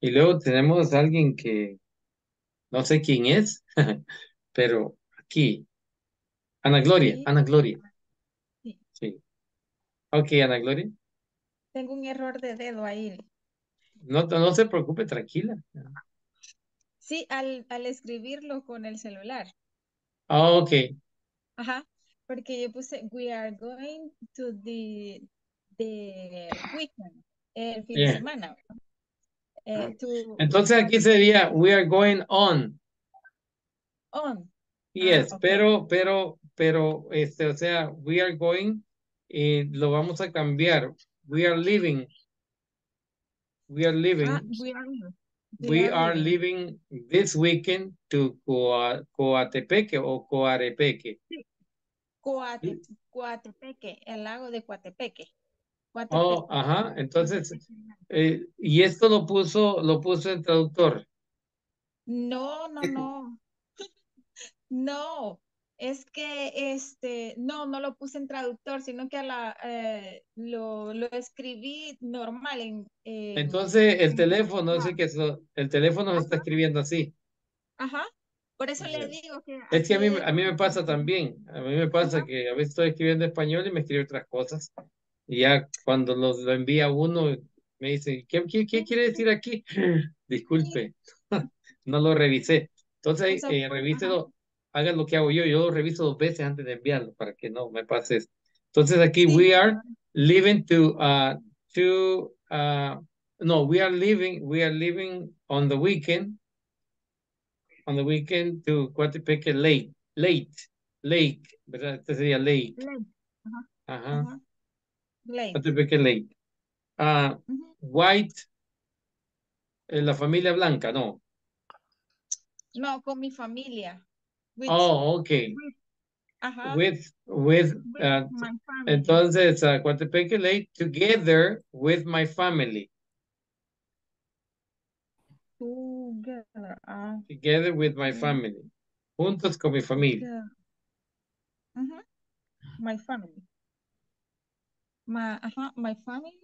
Y luego tenemos alguien que no sé quién es, pero aquí. Ana Gloria, Sí. Ana Gloria. Sí. Sí. Ok, Ana Gloria. Tengo un error de dedo ahí. No, no se preocupe, tranquila. Sí, al, al escribirlo con el celular. Ah, ok. Ajá. Porque yo puse, we are going to the, the weekend, el fin Yeah. de semana. Eh, to- Entonces aquí sería, we are going on. on. Yes, ok. pero, pero, pero, este, o sea, we are going, y lo vamos a cambiar. We are leaving. We are leaving. Ah, we are, we are leaving this weekend to Coa- Coatepeque o Coarepeque. Coate- Coatepeque, el lago de Coatepeque. Oh, ajá. Entonces, eh, y esto lo puso, lo puso el traductor. No, no, no. No. Es que este, no, no lo puse en traductor, sino que a la, eh, lo, lo escribí normal en, en- Entonces el en- teléfono es ajá, el que so- el teléfono se está escribiendo así. ajá. Por eso le digo que Es que a mí, a mí me pasa también. A mí me pasa que a veces estoy escribiendo español y me escribe otras cosas. Y ya cuando nos lo envía uno, me dice, ¿qué, qué, qué quiere decir aquí? Disculpe, no lo revisé. Entonces, eh, ajá. revíselo, haga lo que hago yo. Yo lo reviso dos veces antes de enviarlo para que no me pase eso. Entonces aquí, Sí, we are living to, uh, to, uh, no, we are living, we are living on the weekend on the weekend to Coatepeque Lake, late, lake, ¿verdad? Este sería lake. Late, ajá, ajá. Late. Coatepeque. Ah, white, eh, la familia blanca, no. No, con mi familia. With, Oh, okay. with, ajá, With, with, with ah, my family. entonces, uh, Coatepeque together with my family. Together. Ah, Together with my mm, family. Juntos con mi familia. together. Ujú. My family. My, ajá, my family.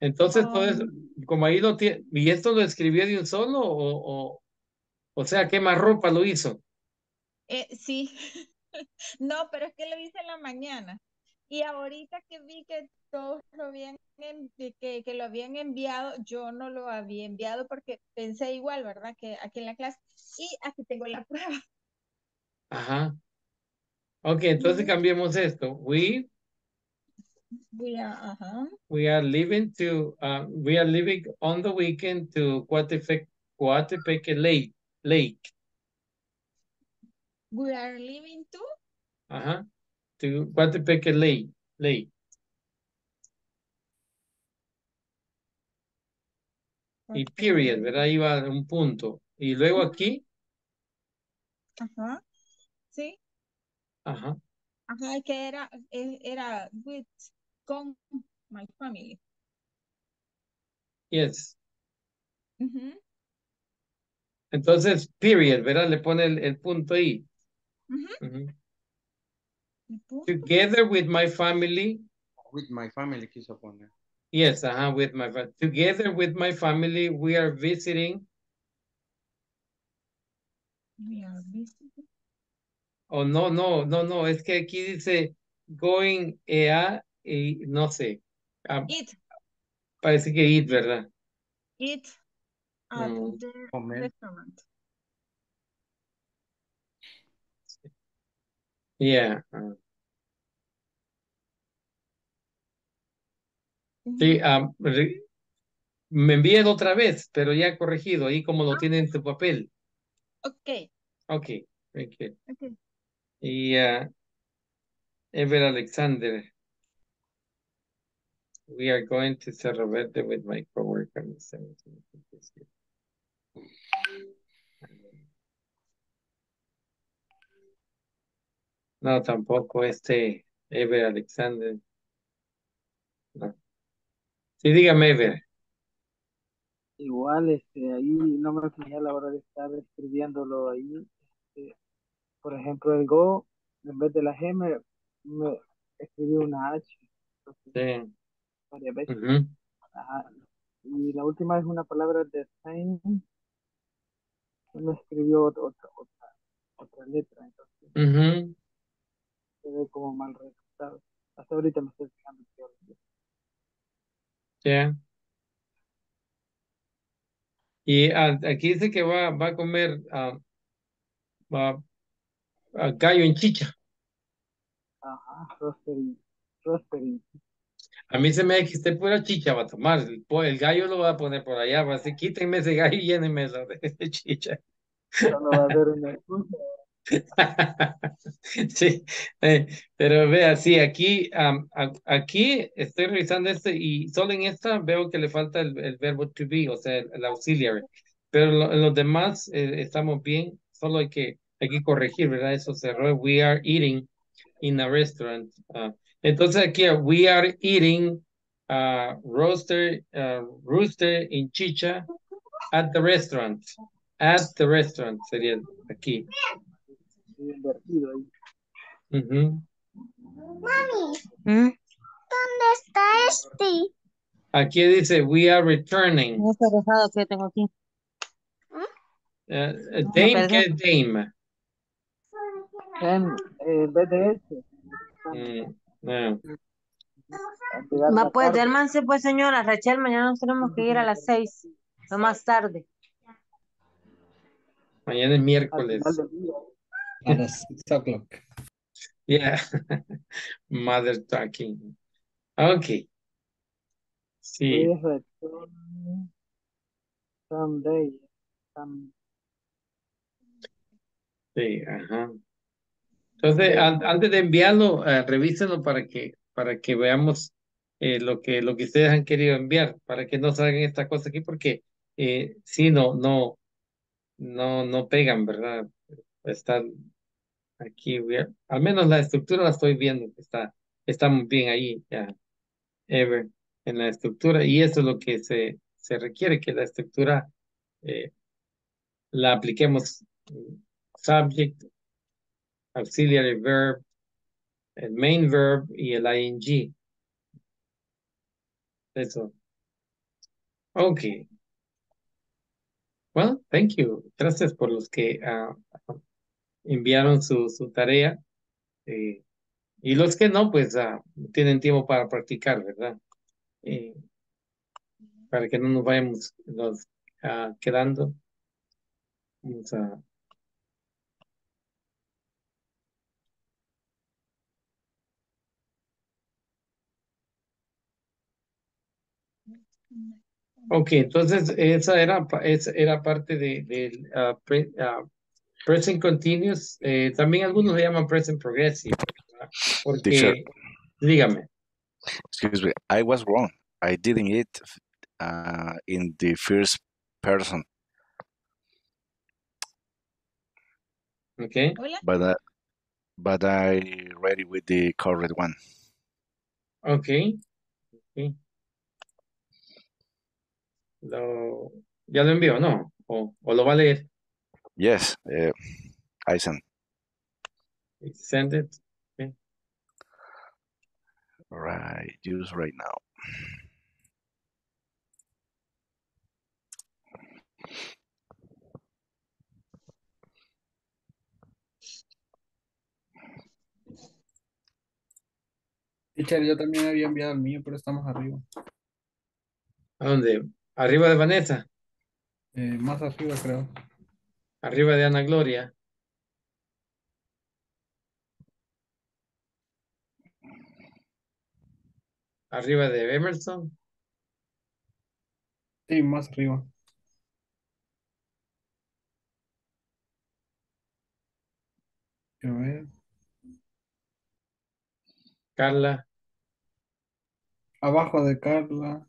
Entonces, todo eso, Um, como ahí lo tiene, ¿y esto lo escribió de un solo o, o, o sea, qué más ropa lo hizo? Eh, sí. No, pero es que lo hice en la mañana. Y ahorita que vi que todos lo habían, que, que lo habían enviado, yo no lo había enviado porque pensé igual, ¿verdad? Que aquí en la clase. Y aquí tengo la prueba. Ajá. Ok, entonces cambiemos esto. We, We are, ajá. we are living to, uh, we are living on the weekend to Coatepeque Lake, Lake. We are living to. Ajá. To Coatepeque Lake, Lake. Y period, ¿verdad? Iba un punto. Y luego aquí, Ajá. Sí. ajá. Ajá, que era, era with, con my family. Yes. Entonces, period, ¿verdad? Le pone el, el punto ahí. Ujú. Ujú. Y punto. Together with my family, With my family quiso poner. yes, ajá, with my fa- together with my family, we are visiting. We are visiting. Oh, no, no, no, no, es que aquí dice going a y no sé. ah, Eat, parece que eat, ¿verdad? eat at Mm, the Comer. restaurant. Yeah. ah. Sí, ah, re- me envíen otra vez, pero ya corregido, ahí como lo Ah, tiene en tu papel. ok, Ok, thank you. ok. Y ah, Ever Alexander, we are going to Cerro Verde with my coworker. on the 17th of this year. No, tampoco este Ever Alexander. No. Sí, dígame, Ever. Igual, este, ahí no me fijé a la hora de estar escribiéndolo ahí. Este, por ejemplo, el Go, en vez de la G, me, me escribí una H entonces, Sí. varias veces. Ajá. Y la última es una palabra de sign, me escribió otra, otra, otra, otra letra, entonces Ujú. quedé como mal resultado. Hasta ahorita me estoy fijando Ya. Y ah, aquí dice que va, va a comer ah, va- ah, gallo en chicha. Ajá, roastering. A mí se me da que usted pura chicha va a tomar. El, gallo lo va a poner por allá. Va a decir, quítenme ese gallo y llénenme eso de chicha. Solo va a ser una. Sí, eh, pero vea, sí, aquí, a- aquí estoy revisando esto y solo en esta veo que le falta el, verbo to be, o sea, el, el auxiliary. Pero en los demás eh, estamos bien, solo hay que, hay que corregir, ¿verdad? Esos errores. We are eating in a restaurant. Ah, entonces aquí, we are eating uh, roaster, uh, rooster in chicha at the restaurant. At the restaurant sería aquí. Invertido ahí. Ujú. Mami, ¿Mm? ¿dónde está este? Aquí dice, we are returning. Este rosado que tengo aquí. Eh, eh, No, Dame, perdón. ¿qué es Dame? En, eh, en vez de este, Mm, no. Va la pues, carta. duérmanse pues señora, Rachel, mañana nos tenemos que ir a las seis, no más tarde. Mañana es al miércoles. At the six o'clock. Yeah. Mother talking. Okay. Sí. We return someday. Some- Sí, ajá. Entonces, an- antes de enviarlo, eh, revísenlo para que, para que veamos eh, lo que, lo que ustedes han querido enviar, para que no salgan estas cosas aquí, porque eh, sí, no, no, no, no pegan, ¿verdad? Están aquí, al menos la estructura la estoy viendo, que está, estamos bien ahí, ya, Ever, en la estructura, y eso es lo que se, se requiere, que la estructura eh, la apliquemos subject, auxiliary verb, el main verb y el ing. Eso. Okay. Well, thank you. Gracias por los que ah, enviaron su, su tarea. eh, y los que no, pues ah, tienen tiempo para practicar, ¿verdad? Eh, para que no nos vayamos nos, ah, quedando. Vamos a Ok, entonces esa era, esa era parte de, del ah, pre- ah, present continuous. eh, también algunos lo llaman present progressive, ¿verdad? Teacher, porque, dígame, excuse me, I was wrong. I didn't eat uh, in the first person, ok, Hola. but uh, but I read it with the correct one. ok, ok. Lo, ya lo envió, ¿no? O, o lo va a leer. Yes, uh, I sent. Send it. ok. Right, use right now. Teacher, yo también había enviado el mío, pero estamos arriba. ¿A dónde? Arriba de Vanessa, Eh, más arriba, creo. Arriba de Ana Gloria. Arriba de Emerson. Sí, más arriba. Quiero ver. Carla. Abajo de Carla.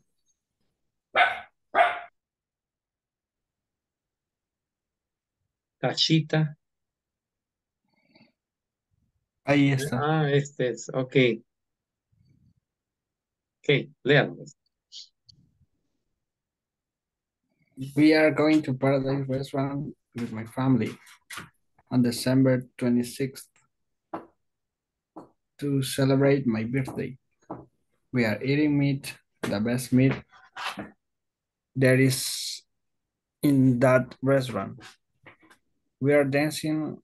Tachita. Ahí está. Ah, este es, ok. Ok, léanos. We are going to Paradise Restaurant with my family on December 26th to celebrate my birthday. We are eating meat, the best meat there is in that restaurant. We are dancing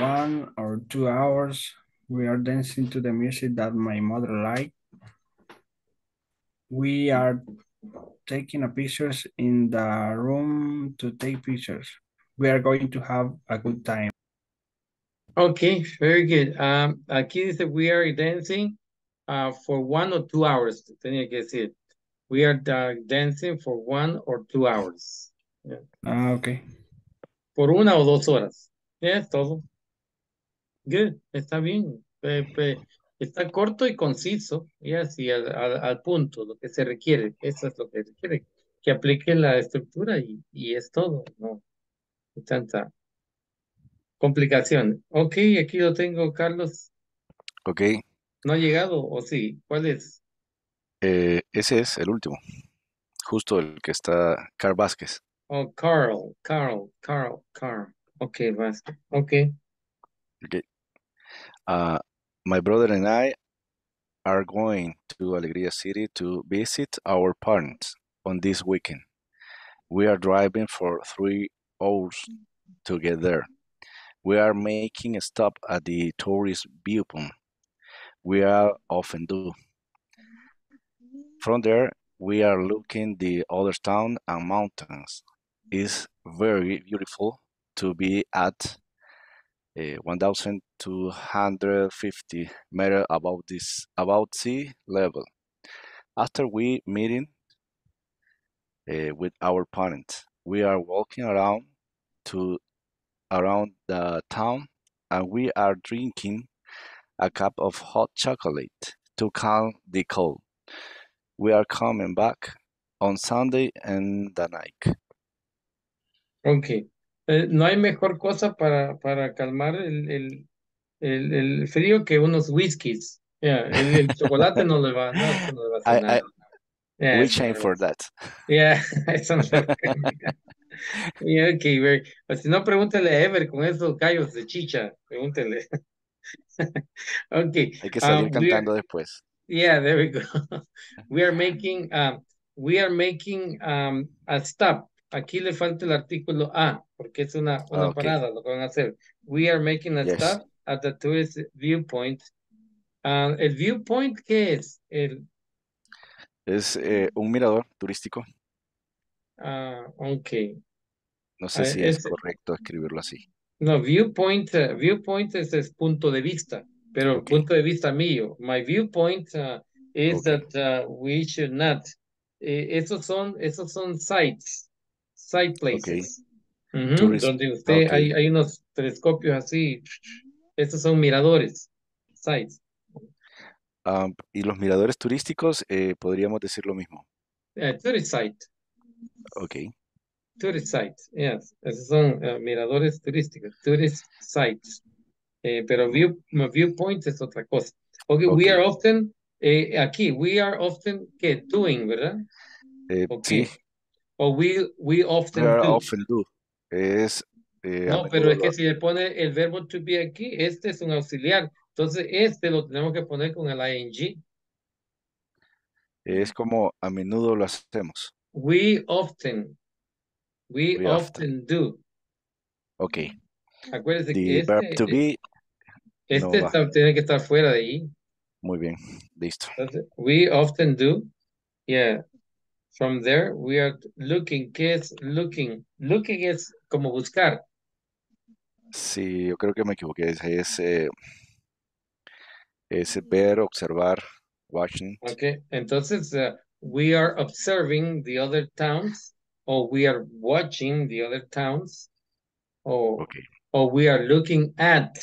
one or two hours. We are dancing to the music that my mother liked. We are taking a pictures in the room to take pictures. We are going to have a good time. Ok, very good. Um, aquí dice we are dancing uh, for one or two hours. Tenía que decir. We are uh, dancing for one or two hours. Yeah. Ah, okay. Por una o dos horas. Es todo. Good, está bien. Está corto y conciso. Y así al, al- al punto, lo que se requiere. Eso es lo que requiere. Que aplique la estructura y, y es todo. No hay tanta complicación. Ok, aquí lo tengo, Carlos. Okay, ¿No ha llegado o sí? ¿Cuál es? eh, ese es el último, justo el que está Car Vázquez. Oh, Carl, Carl, Carl, Carl. Ok, Vázquez. Ok. Okay. Uh, My brother and I are going to Alegria City to visit our parents on this weekend. We are driving for three hours to get there. We are making a stop at the tourist viewpoint. We are often do. From there, we are looking the other town and mountains. It's very beautiful to be at uh, 1,250 meter above this about sea level. After we meeting uh, with our parents, we are walking around to around the town and we are drinking a cup of hot chocolate to calm the cold. We are coming back on Sunday and the night. Ok. Eh, no hay mejor cosa para, para calmar el, el, el, el frío que unos whiskies. Yeah, el, el chocolate no le va, no, no le va a hacer I, I nada. Yeah, we change for that. Yeah, eso no le va a hacer. Yeah, okay, very. O si no, pregúntele a Ever con esos gallos de chicha. Pregúntele. Okay. Hay que salir Um, are, cantando después. yeah, there we go. We are making, um, we are making um, a stop. Aquí le falta el artículo A, porque es una, Ah, una ok. parada lo que van a hacer. We are making a Yes. stop at the tourist viewpoint. Ah, ¿El viewpoint qué es? El, Es eh, un mirador turístico. ah, ok. No sé Ah, si es es, correcto escribirlo así. no, viewpoint, eh, viewpoint es, es punto de vista, pero punto de vista mío. My viewpoint ah, is that ah, we should not. Eh, esos son, esos son sites, site ok. places. Donde usted hay, hay unos telescopios así. Esos son miradores, sites. Am, y los miradores turísticos, eh, podríamos decir lo mismo. Eh, tourist site, Ok, tourist sites, yes. Esos son eh, miradores turísticos, tourist sites. Eh, pero view, viewpoint es otra cosa. Okay, ok. we are often, eh, aquí, we are often, ¿qué? Doing, ¿verdad? Eh, ¿O sí? O we, we often do. often do. Es eh, No, pero es que si le pone el verbo to be aquí, este es un auxiliar. Entonces, este lo tenemos que poner con el ing. es como a menudo lo hacemos. We often, we We often. often do. Ok. Acuérdense que The verb este, to be este está- tiene que estar fuera de ahí. Muy bien, listo. Entonces, we often do. Yeah. From there, we are looking. ¿Qué es looking? Looking es como buscar. Sí, yo creo que me equivoqué. Es, es, eh, es ver, observar, watching. Okay. Entonces, uh, we are observing the other towns, or we are watching the other towns, or, Ok, or we are looking at,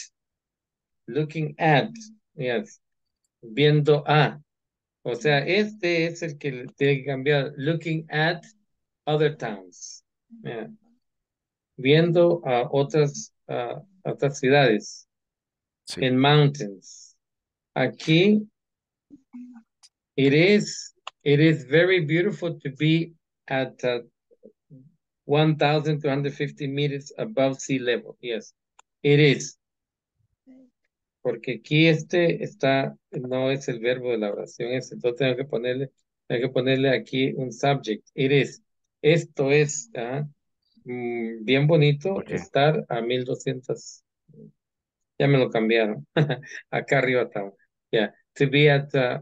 looking at, yes, viendo a. O sea, este es el que tiene que cambiar, looking at other towns. Yeah. Viendo a otras, a otras ciudades, sí. in mountains. Aquí, it is, it is very beautiful to be at uh, 1,250 meters above sea level. Yes, it is. Porque aquí este está, no es el verbo de la oración, es, entonces tengo que ponerle, tengo que ponerle aquí un subject. It is. Esto es ah, mm, bien bonito Ok, estar a 1200. Ya me lo cambiaron. Acá arriba estamos. Yeah, to be at uh,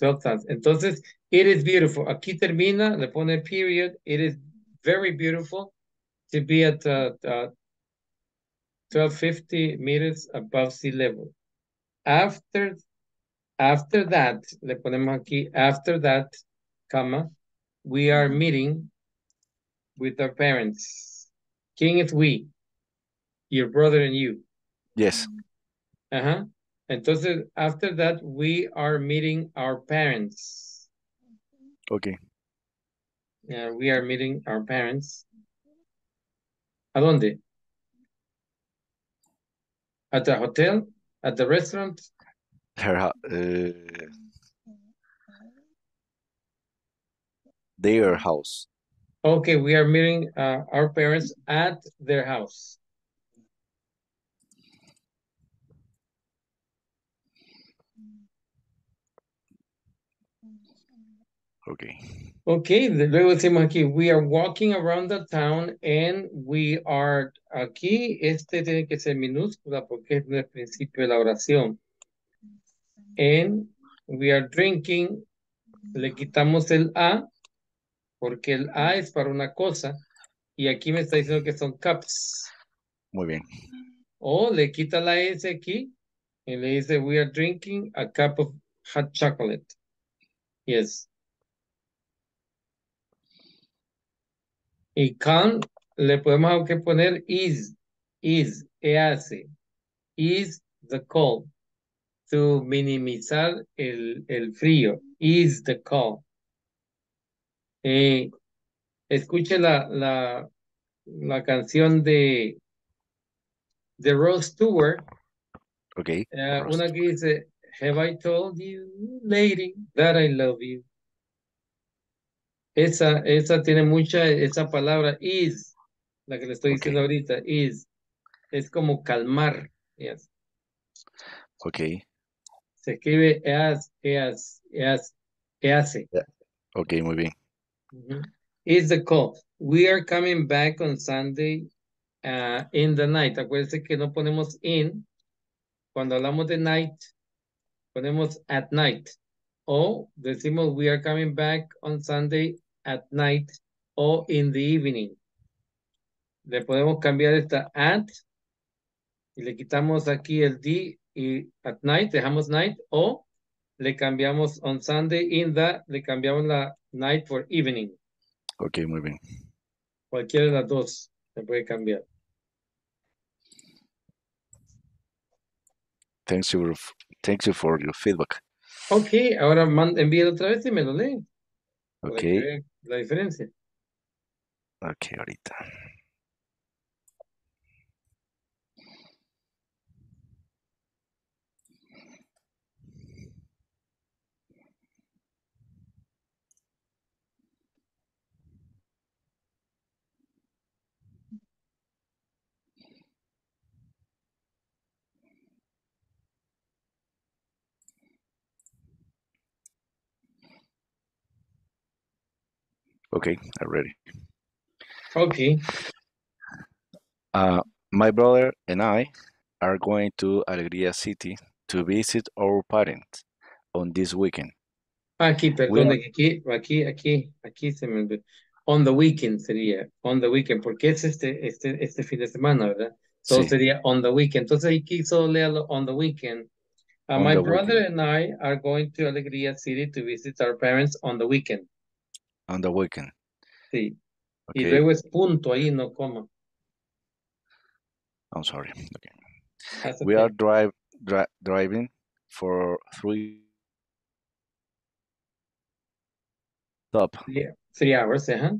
12,000. Entonces, it is beautiful. Aquí termina, le pone period. It is very beautiful to be at uh, uh, 1250 meters above sea level. After, after that, le ponemos aquí, after that, comma, we are meeting with our parents. King es we? Your brother and you. yes. Ajá. Entonces, after that, we are meeting our parents. Ok. Yeah, we are meeting our parents. ¿A dónde? at the hotel, at the restaurant? Her, uh, their house. Okay, we are meeting uh, our parents at their house. Okay. Ok, de- luego decimos aquí, we are walking around the town and we are, aquí este tiene que ser minúscula porque es el principio de la oración. And we are drinking, le quitamos el A porque el A es para una cosa y aquí me está diciendo que son cups. Muy bien. O le quita la S aquí y le dice, we are drinking a cup of hot chocolate. Yes. Y can le podemos que poner is, is, e hace, is the cold, to minimizar el, el frío, is the cold. Eh, escuche la, la, la canción de, de Rose Stewart, Okay. eh, Rose. una que dice, Have I told you, lady, that I love you? Esa, esa tiene mucha, esa palabra is, la que le estoy diciendo ahorita, is, es como calmar, yes. Okay. Se escribe as, as, as, hace. Okay, muy bien. Is the call. We are coming back on Sunday uh, in the night. Acuérdense que no ponemos in. Cuando hablamos de night, ponemos at night. O decimos we are coming back on Sunday at night o in the evening. Le podemos cambiar esta at y le quitamos aquí el D y at night, dejamos night o le cambiamos on Sunday in the, le cambiamos la night for evening. Okay, muy bien. Cualquiera de las dos se puede cambiar. Thanks you, thanks you for your feedback. Ok, ahora envíelo otra vez y me lo lee. vean La diferencia. Okay, ahorita. Okay, I'm ready. Ok. Uh, my brother and I are going to Alegría City to visit our parents on this weekend. Aquí, perdón, aquí, aquí, aquí, aquí se me olvidó. On the weekend sería, on the weekend, porque es este, este, este fin de semana, ¿verdad? So Sí. sería on the weekend. Entonces aquí solo léalo on the weekend. Uh, On my the brother weekend. and I are going to Alegría City to visit our parents on the weekend. On the weekend. Sí. Y Okay, luego es punto ahí, no coma. I'm sorry. Okay. We okay. are drive, dri- driving for three stop Three, three hours, ajá.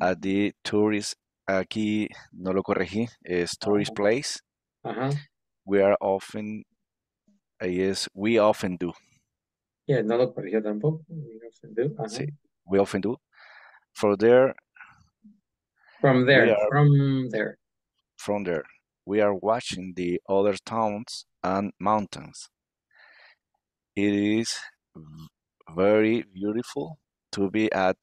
at the tourist. Aquí no lo corregí, es tourist oh. place. Ajá. We are often, guess, we often do. Yeah, no lo corrigió tampoco. We often do. Sí, we often do. For there, From there, are from there. from there. We are watching the other towns and mountains. It is very beautiful to be at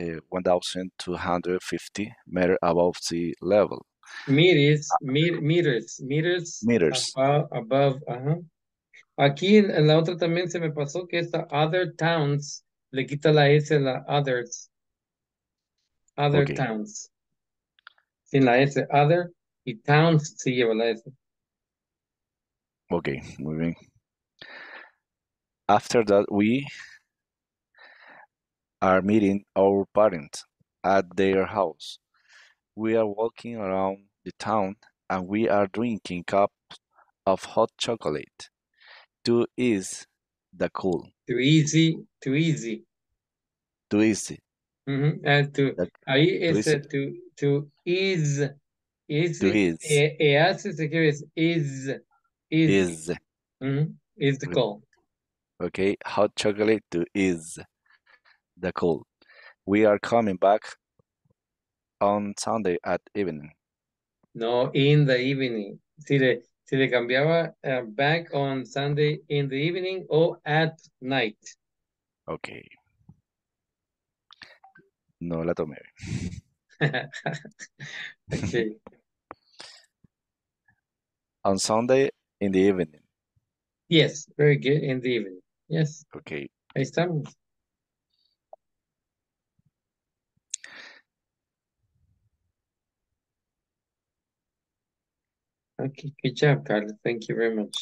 uh, 1,250 meter above sea level. Meters, me- meters, meters Meters. above, above, ajá. Aquí en, en la otra también se me pasó que esta other towns le quita la S la others. Other Okay. towns. Sin la S, other y towns sí lleva la S. Okay, muy bien. After that, we are meeting our parents at their house. We are walking around the town and we are drinking cups of hot chocolate to ease the cool, Too easy, too easy. to ease Ujú, ah, to- the, ahí to es to, to is, is, to ease, e, e hace se escribe es is, is, is, ujú, is the call. okay, hot chocolate to ease the cold. We are coming back on Sunday at evening. No, in the evening. Si le, si le cambiaba uh, back on Sunday in the evening o at night. Ok. No la tomé. okay. On Sunday in the evening. Yes, very good. In the evening. Yes. Okay. Ahí estamos. Okay, good job, Carlos. Thank you very much.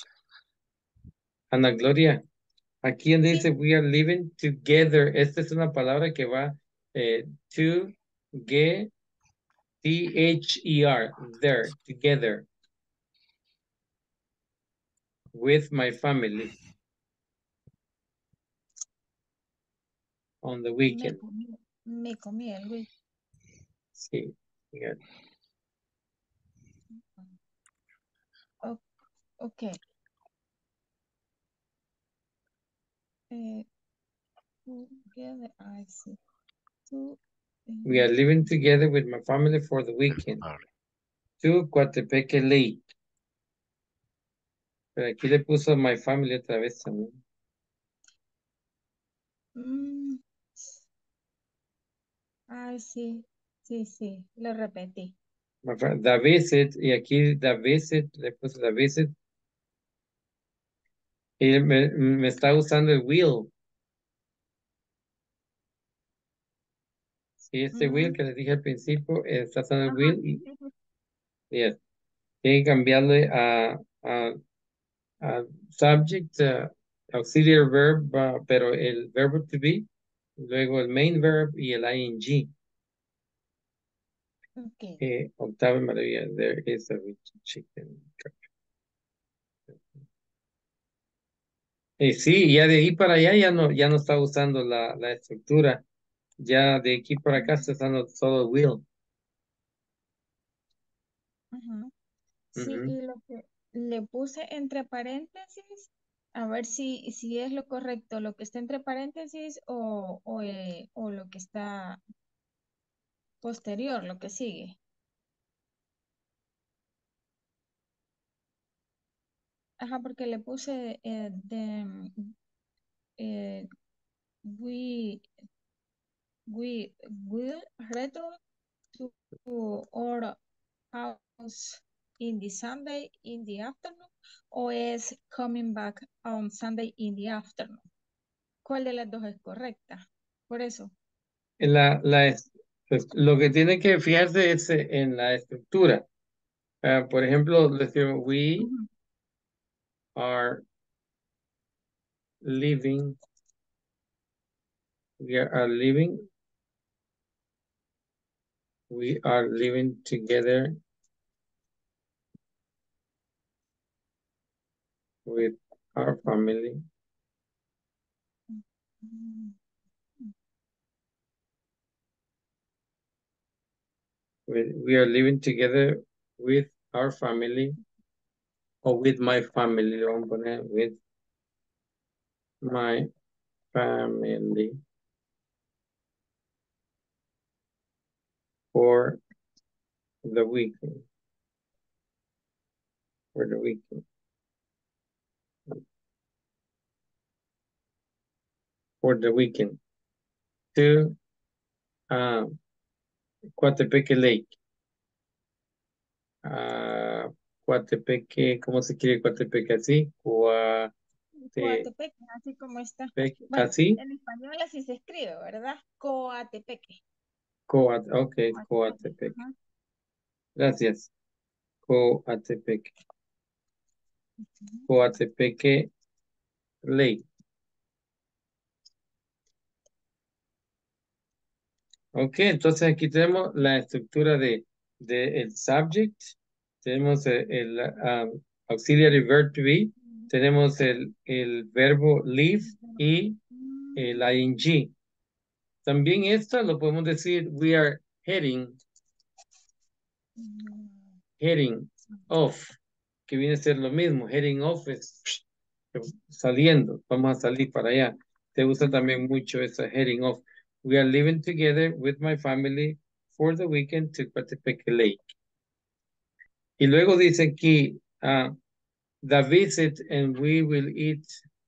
Ana Gloria, aquí donde dice we are living together, esta es una palabra que va eh, to get T-H-E-R, there, together. With my family. On the Me weekend. comí, me comí el week. Sí. yeah. Ok. Eh, together, I see. We are living together with my family for the weekend. To Coatepeque Lake. Pero aquí le puso my family otra vez también. mm, ay, sí, sí, sí, lo repetí. My fa- The visit, y aquí the visit, le puse the visit. Y me, me está usando el will. Sí, este will que les dije al principio, eh, está usando el will y yes. Tiene que cambiarle a, a, a subject, uh, auxiliary verb, uh, pero el verbo to be, luego el main verb y el ing. Ok. Eh, octava maravilla, there is a rich chicken. Eh, sí, ya de ahí para allá ya no, ya no está usando la, la estructura. Ya de aquí para acá está usando solo will. Ajá. Sí, Ujú. y lo que le puse entre paréntesis, a ver si, si es lo correcto, lo que está entre paréntesis o, o, eh, o lo que está posterior, lo que sigue. Ajá, porque le puse eh, de, eh, we, we will return to our house in the Sunday in the afternoon o es coming back on Sunday in the afternoon. ¿Cuál de las dos es correcta? Por eso. La, la, es- pues, lo que tiene que fijarse es eh, en la estructura. Ah, por ejemplo, we Ujú. Are living, we are living, we are living together with our family. With, we are living together with our family or with my family, with my family for the weekend. For the weekend. For the weekend. To um, Coatepeque Lake. Ah, Coatepeque, ¿cómo se quiere Coatepeque así? Coatepeque, Coatepeque, así como está. Bueno, así. en español así se escribe, ¿verdad? Coatepeque. Coat, ok, Coatepeque. Gracias. Coatepeque. Coatepeque Lake. Ok, entonces aquí tenemos la estructura de, de el subject, tenemos el, el, um, auxiliary verb to be, tenemos el, el verbo live y el ing. También esto lo podemos decir, we are heading, heading off, que viene a ser lo mismo, heading off es saliendo, vamos a salir para allá. Te gusta también mucho esa heading off. We are living together with my family for the weekend to Coatepeque Lake. Y luego dice aquí, ah, the visit and we will eat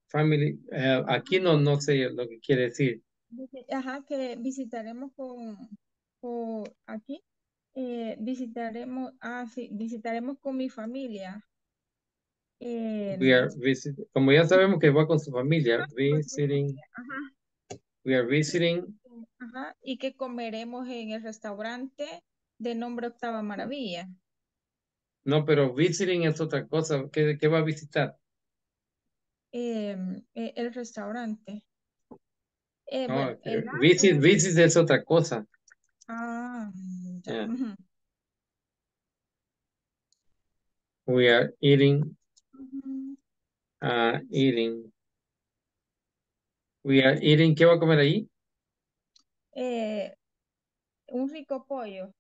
family. Eh, aquí no, no sé lo que quiere decir. Ajá, que visitaremos con, con aquí, eh, visitaremos, ah, sí, visitaremos con mi familia. We are visit, como ya sabemos que va con su familia, visiting, Ajá, we are visiting, ajá, y que comeremos en el restaurante de nombre Octava Maravilla. No, pero visiting es otra cosa. ¿Qué, qué va a visitar? em, eh, el restaurante. Eh, No, bueno, que el visit, visit es otra cosa. ah, ya, Yeah. We are eating, uh, eating. We are eating, ¿qué va a comer ahí? Eh, un rico pollo.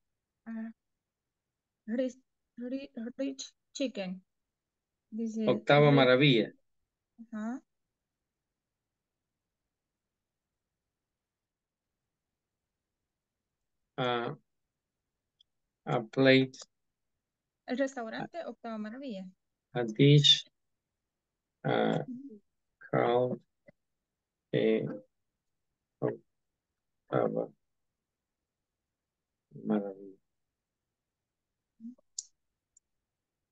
ah, rich chicken. Dice, Octava rich, maravilla. ajá, Uh, a plate, el restaurante Octava Maravilla. a dish, uh, called a octava maravilla.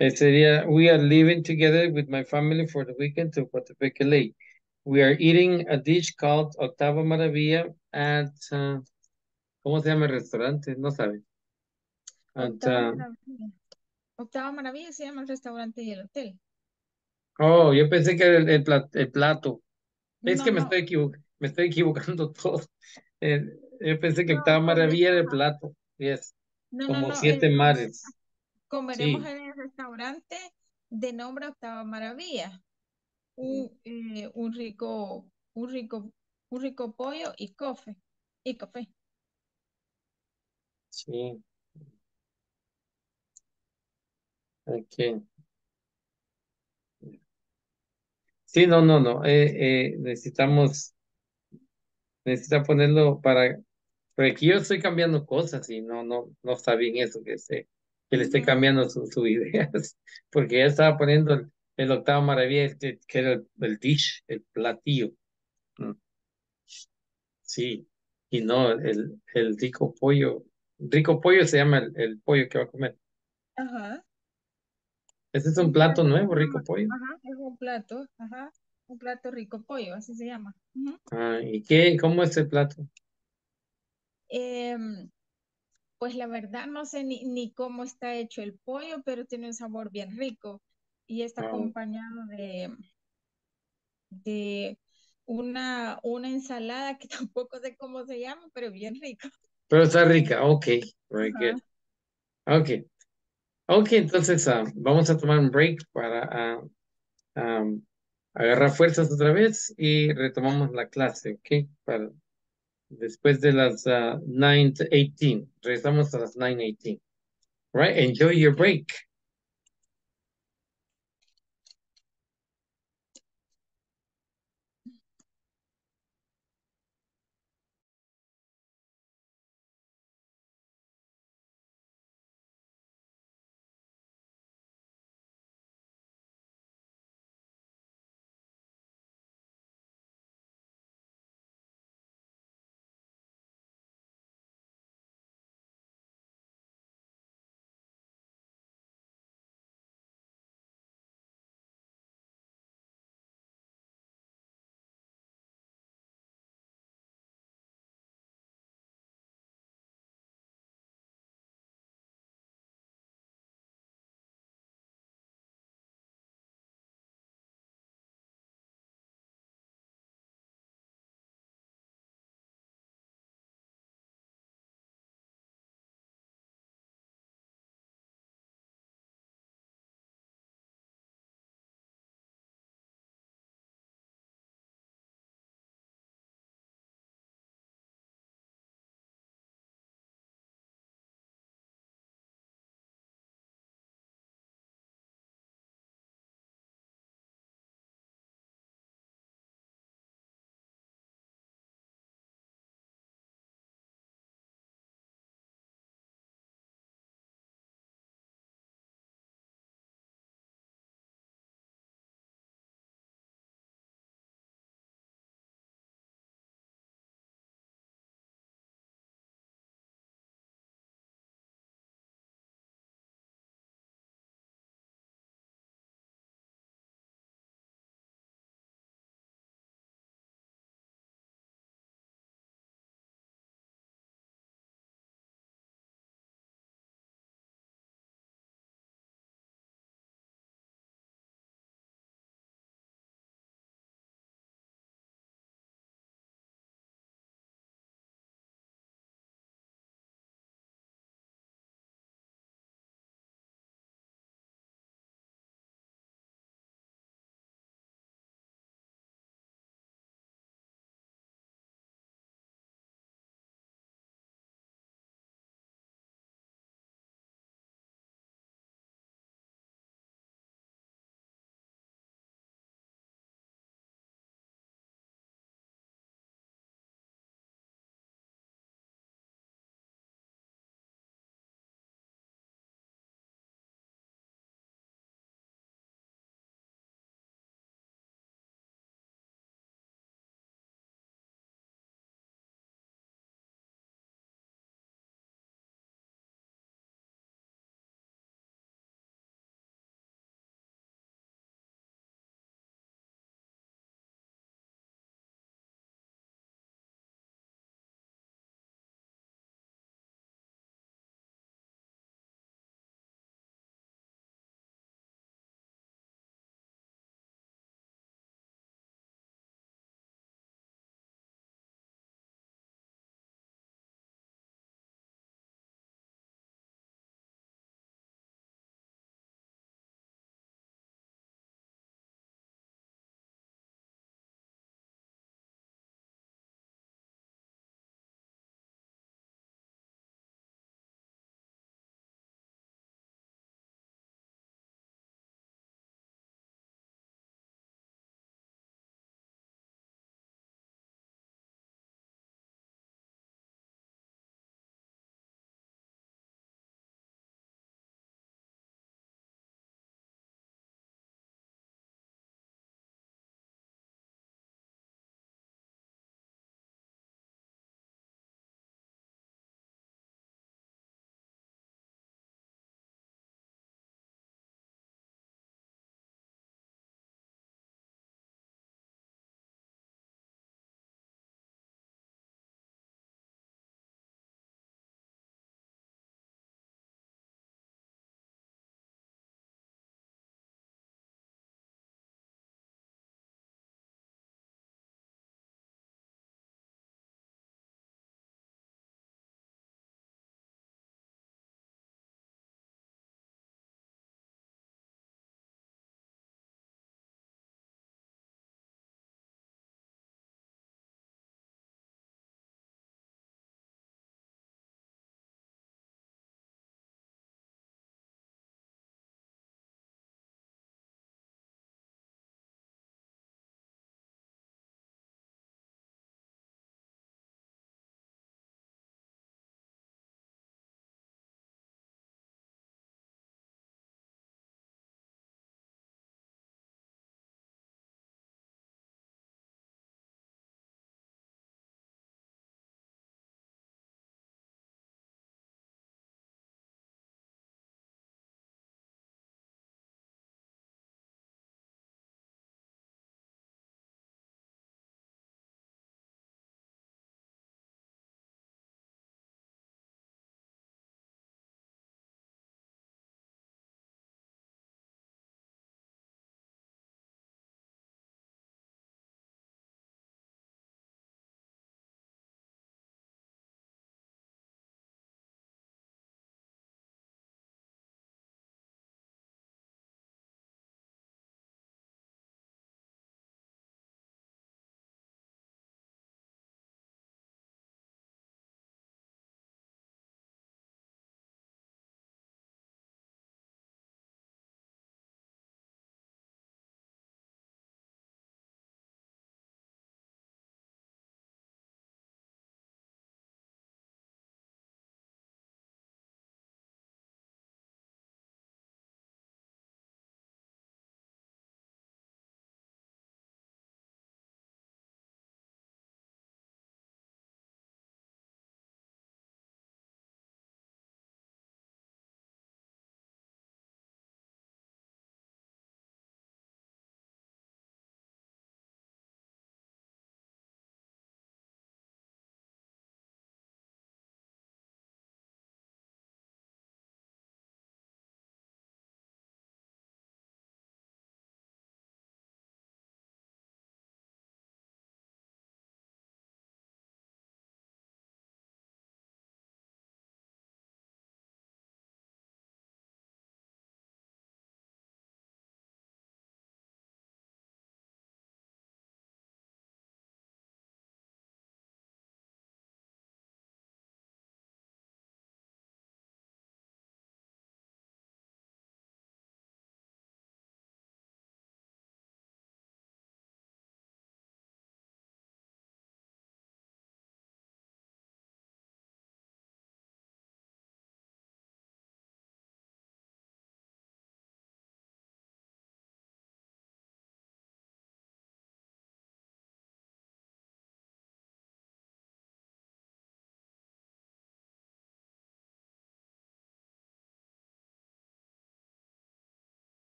Eh, sería, we are living together with my family for the weekend to Puerto Rico Lake. We are eating a dish called Octava Maravilla at, uh, ¿cómo se llama el restaurante? No sabe. At, Octava uh, Maravilla. Octava Maravilla se llama el restaurante y el hotel. oh, yo pensé que era el, el plat- el plato. Es No, que me no, estoy equivo- me estoy equivocando todo. Eh, yo pensé que no, Octava Maravilla era el plato. Yes. Como siete mares. Comeremos Sí. en el restaurante de nombre Octava Maravilla. Un, eh, un rico, un rico, un rico pollo y café. Y café. Sí. Ok. Sí, no, no, no. eh, eh, necesitamos, necesita ponerlo para, porque aquí yo estoy cambiando cosas y no, no, no está bien eso que esté, que le esté Ujú. cambiando sus su ideas, porque ya estaba poniendo el, el octavo maravilla, que, que era el, el dish, el platillo. Mm, Sí, y no, el, el rico pollo, rico pollo se llama el, el pollo que va a comer. Ajá. Ese es un plato nuevo, rico pollo. ajá, es un plato, ajá, un plato rico pollo, así se llama. Ujú. Ah, ¿y qué? ¿Cómo es el plato? Em, pues la verdad no sé ni, ni cómo está hecho el pollo, pero tiene un sabor bien rico y está acompañado de, de una, una ensalada que tampoco sé cómo se llama, pero bien rico. pero está rica, ok, very Ajá. good. Ok, ok, entonces ah, vamos a tomar un break para am, agarrar fuerzas otra vez y retomamos la clase, ok, para después de las ah, 9:18, regresamos a las 9:18. Right, enjoy your break.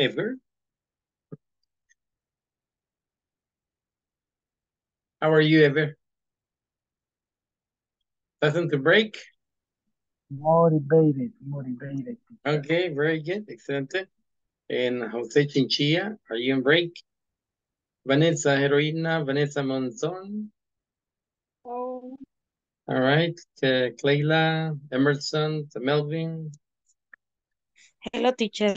Ever? How are you, Ever? Doesn't to break? Motivated, motivated. Okay, very good, excelente. And Jose Chinchilla, are you on break? Vanessa Heroína, Vanessa Monzón. Oh. All right, uh, Clayla, Emerson, Melvin. Hello, teacher.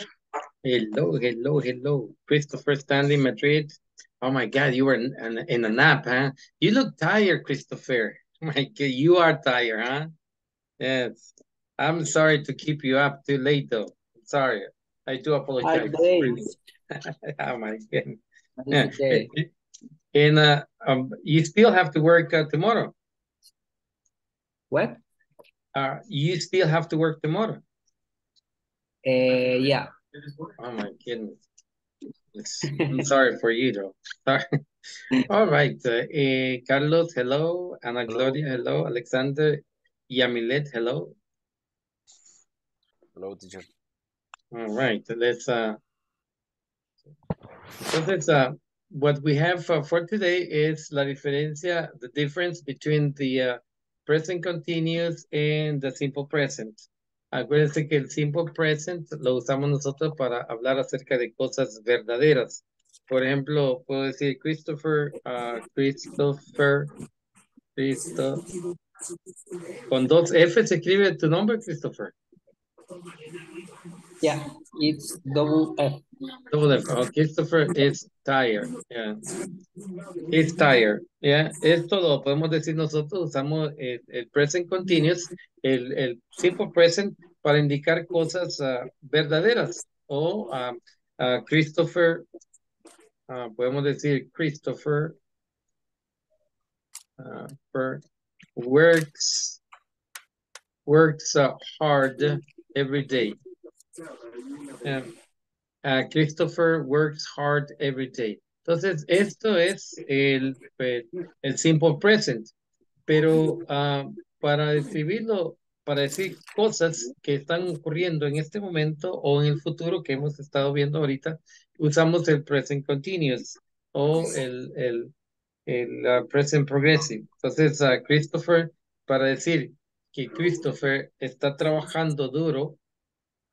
Hello, hello, hello. Christopher Stanley, Madrid. Oh my God, you were in, in, in a nap, huh? You look tired, Christopher. My God, you are tired, huh? Yes. I'm sorry to keep you up too late, though. Sorry. I do apologize. oh my. Yeah. okay. And uh, um, you still have to work uh, tomorrow. What? Uh, you still have to work tomorrow. Uh, yeah. Oh my goodness. I'm sorry for you, though. Sorry. All right. Uh, eh, Carlos, hello. Ana Gloria, hello. Alexander Yamilet, hello. Hello, teacher. All right. Let's. Uh, entonces, uh, what we have uh, for today is la diferencia, the difference between the uh, present continuous and the simple present. Acuérdense que el simple present lo usamos nosotros para hablar acerca de cosas verdaderas. Por ejemplo, puedo decir Christopher, uh, Christopher, Christo. Con dos F se escribe tu nombre, Christopher. Yeah, it's double F. F. Oh, Christopher is tired. Yeah. Is tired. Yeah. Esto lo podemos decir nosotros, usamos el, el present continuous, el, el simple present para indicar cosas ah, verdaderas. O ah, ah, Christopher, podemos decir Christopher works works hard every day. Yeah. Ah, Christopher works hard every day. Entonces, esto es el, el, el simple present. Pero ah, para describirlo, para decir cosas que están ocurriendo en este momento o en el futuro que hemos estado viendo ahorita, usamos el present continuous o el, el, el ah, present progressive. Entonces, ah, Christopher, para decir que Christopher está trabajando duro,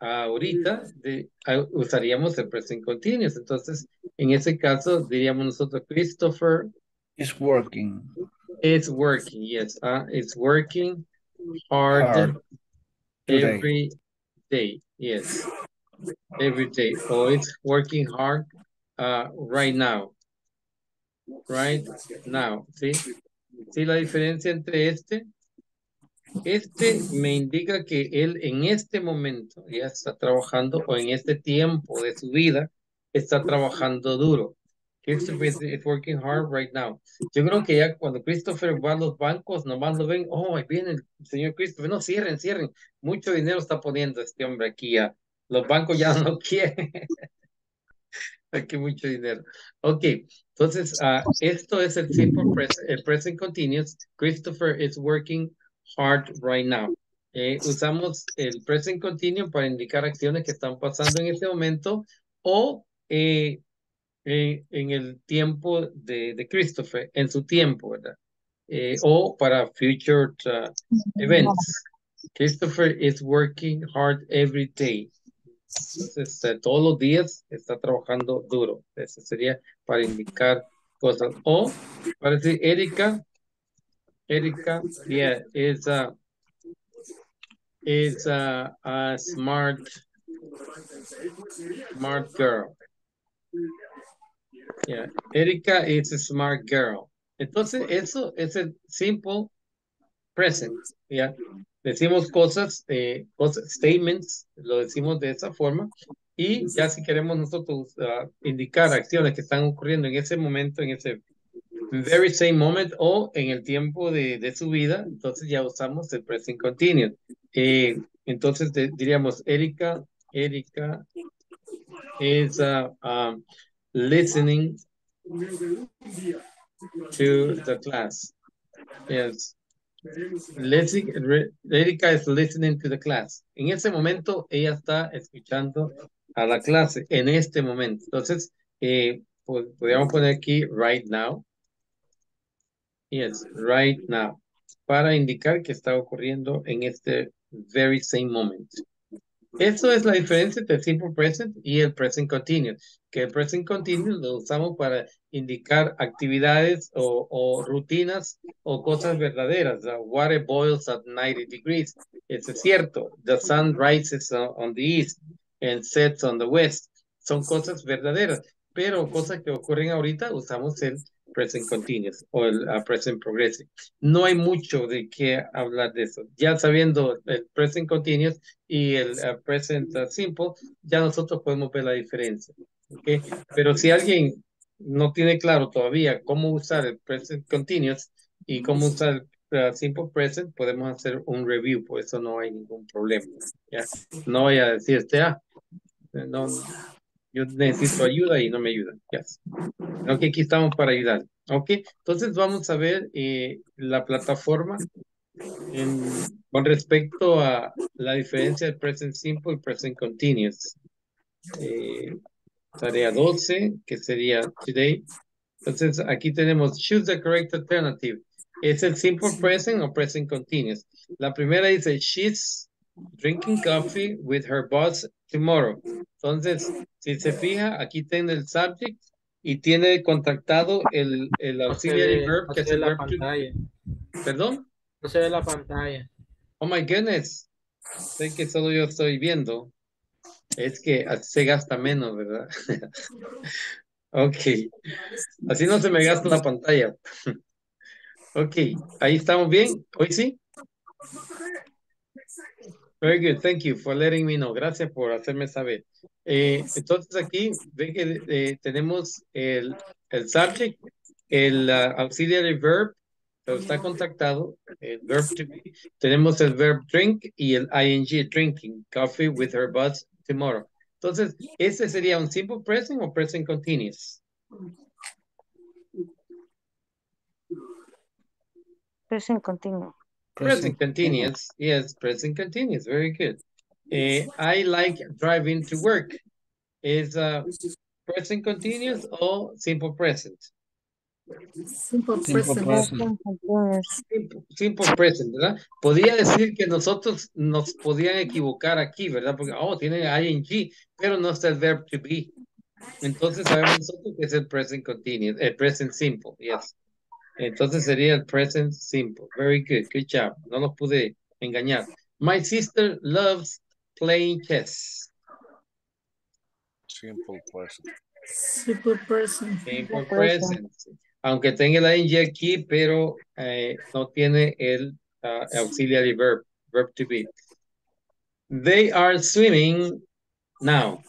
ahorita de, ah, usaríamos el present continuous. Entonces, en ese caso, diríamos nosotros, Christopher Is working is working. Yes, uh, it's working hard, every day. Yes, every day. Oh, it's working hard uh, right now. Right now. ¿Sí? ¿Sí la diferencia entre este? Este me indica que él en este momento ya está trabajando o en este tiempo de su vida está trabajando duro. Christopher is, working hard right now. Yo creo que ya cuando Christopher va a los bancos, nomás lo ven, oh, ahí viene el señor Christopher, no, cierren, cierren. Mucho dinero está poniendo este hombre aquí ya. Los bancos ya no quieren. Aquí mucho dinero. Ok, entonces, ah, esto es el simple present, el present continuous. Christopher is working hard right now. Eh, usamos el present continuous para indicar acciones que están pasando en este momento o eh, eh, en el tiempo de, Christopher, en su tiempo, ¿verdad? Eh, o para future uh, events. Christopher is working hard every day. Entonces, eh, todos los días está trabajando duro. Eso sería para indicar cosas. O para decir, Erika, Erika, yeah, is a, is a, a smart, smart girl. Yeah, Erika is a smart girl. Entonces, eso es el simple present, ¿ya? Decimos cosas, eh, cosas, statements, lo decimos de esa forma, y ya si queremos nosotros ah, indicar acciones que están ocurriendo en ese momento, en ese very same moment o en el tiempo de, de su vida, entonces ya usamos el present continuous. Eh, entonces diríamos, Erika, Erika is uh, um, listening to the class. Yes. Erika is listening to the class. En ese momento ella está escuchando a la clase en este momento. Entonces, eh, podríamos poner aquí right now. Yes, right now. Para indicar que está ocurriendo en este very same moment. Eso es la diferencia entre simple present y el present continuous. Que el present continuous lo usamos para indicar actividades o, o rutinas o cosas verdaderas. The water boils at 90 degrees. Eso es cierto. The sun rises on the east and sets on the west. Son cosas verdaderas. Pero cosas que ocurren ahorita usamos el present continuous o el uh, present progressive. No hay mucho de qué hablar de eso. Ya sabiendo el present continuous y el uh, present uh, simple, ya nosotros podemos ver la diferencia. ¿okay? Pero si alguien no tiene claro todavía cómo usar el present continuous y cómo usar el simple present, podemos hacer un review, por eso no hay ningún problema. ¿ya? No voy a decirte, ah, no, yo necesito ayuda y no me ayudan. Yes. Ok, aquí estamos para ayudar. Ok, entonces vamos a ver eh, la plataforma en, con respecto a la diferencia del present simple y present continuous. Eh, tarea 12, que sería today. Entonces aquí tenemos choose the correct alternative. ¿Es el simple present o present continuous? La primera dice she's drinking coffee with her boss tomorrow. Entonces, si se fija, aquí tiene el subject y tiene contactado el, el auxiliary ve- verb no que es el verb to- pantalla. ¿Perdón? No se ve la pantalla. Oh my goodness. Sé que solo yo estoy viendo. Es que se gasta menos, ¿verdad? ok. Así no se me gasta la pantalla. ok. Ahí estamos bien. ¿Hoy sí? Very good, thank you for letting me know. Gracias por hacerme saber. Eh, entonces aquí ve que eh, tenemos el, el subject, el uh, auxiliary verb, pero está contactado, el verb to be. Tenemos el verb drink y el ing, drinking, coffee with her boss tomorrow. Entonces, ¿ese sería un simple present o present continuous? Present continuo. Present continuous. Yes, present continuous. Very good. Eh, I like driving to work. Is uh, present continuous or simple present? Simple Simple present. present. Simple, simple present, ¿verdad? Podría decir que nosotros nos podían equivocar aquí, ¿verdad? Porque, oh, tiene ing, pero no está el verb to be. Entonces sabemos nosotros que es el present continuous, el present simple, yes. Entonces sería el present simple. Very good, good job. No los pude engañar. My sister loves playing chess. Simple present. Simple present. Simple present. Aunque tenga la ing aquí, pero eh, no tiene el uh, auxiliary verb, verb to be. They are swimming now.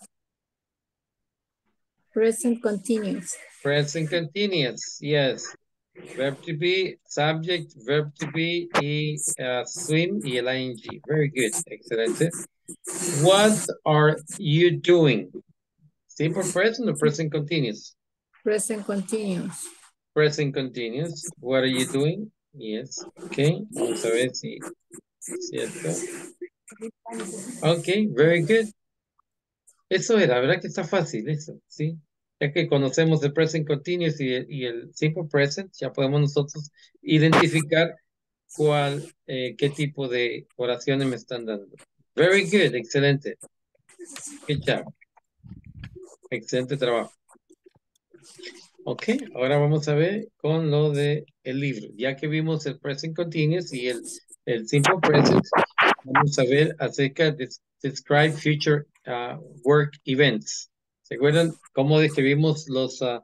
Present continuous. Present continuous, yes. Verb to be, subject, verb to be, y uh, swim, y el ing. Very good, excelente. What are you doing? Simple present or present continuous? Present continuous. Present continuous. What are you doing? Yes. Okay. Vamos a ver si cierto. Okay, very good. Eso era, ¿verdad que está fácil eso? Sí. Ya que conocemos el present continuous y el, y el simple present, ya podemos nosotros identificar cuál, eh, qué tipo de oraciones me están dando. Very good, excelente. Good job. Excelente trabajo. Ok, ahora vamos a ver con lo de el libro. Ya que vimos el present continuous y el, el simple present, vamos a ver acerca de describe future uh, work events. ¿Se acuerdan cómo describimos los uh,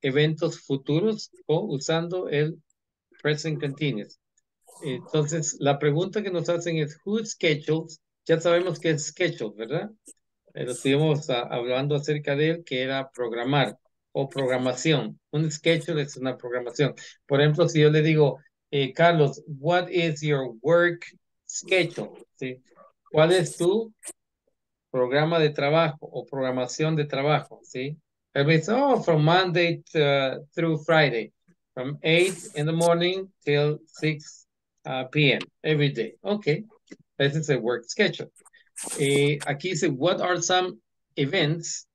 eventos futuros o usando el present continuous? Entonces, la pregunta que nos hacen es, who schedules? Ya sabemos que es schedule, ¿verdad? Lo estuvimos uh, hablando acerca de él, que era programar o programación. Un schedule es una programación. Por ejemplo, si yo le digo, eh, Carlos, what is your work schedule? ¿Cuál es tu programa de trabajo o programación de trabajo? ¿Sí? Dice, oh, from Monday to, through Friday, from 8 in the morning till 6 uh, p.m. every day. Okay, ese es el work schedule. Aquí dice, what are some events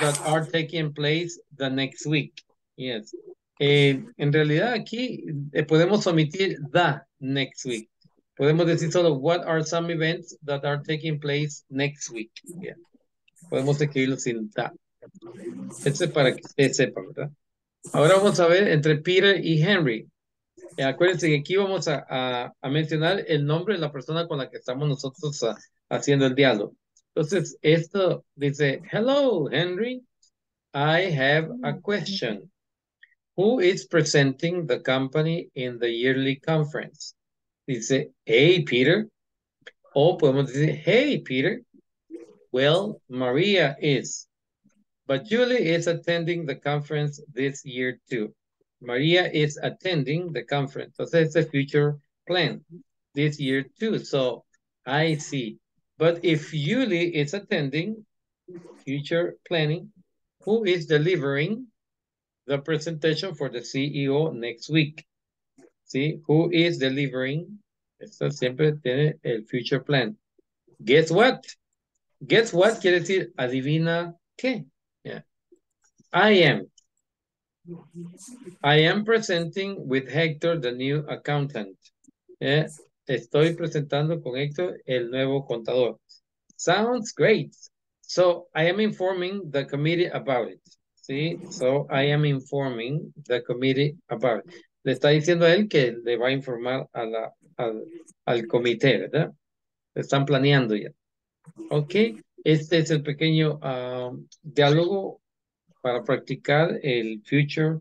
that are taking place the next week? Yes. Eh, en realidad aquí eh, podemos omitir the next week. Podemos decir solo what are some events that are taking place next week. Yeah. Podemos escribirlo sin the. Eso es para que usted sepa, ¿verdad? Ahora vamos a ver entre Peter y Henry. Eh, acuérdense que aquí vamos a, a- a mencionar el nombre de la persona con la que estamos nosotros ah, haciendo el diálogo. Entonces, esto dice, hello, Henry. I have a question. Who is presenting the company in the yearly conference? Dice, hey, Peter. O podemos decir, hey, Peter. Well, Maria is. But Julie is attending the conference this year too. Maria is attending the conference. Entonces, it's a future plan this year too. So, I see. But if Julie is attending future planning, who is delivering the presentation for the CEO next week? See, who is delivering? Esto siempre tiene el future plan. Guess what? Guess what quiere decir adivina qué. Yeah. I am. I am presenting with Hector, the new accountant. Eh, Estoy presentando con Héctor el nuevo contador. Sounds great. So I am informing the committee about it. See, so I am informing the committee about it. Le está diciendo a él que le va a informar a la, al, al comité, ¿verdad? Están planeando ya. Ok, este es el pequeño ah, diálogo para practicar el future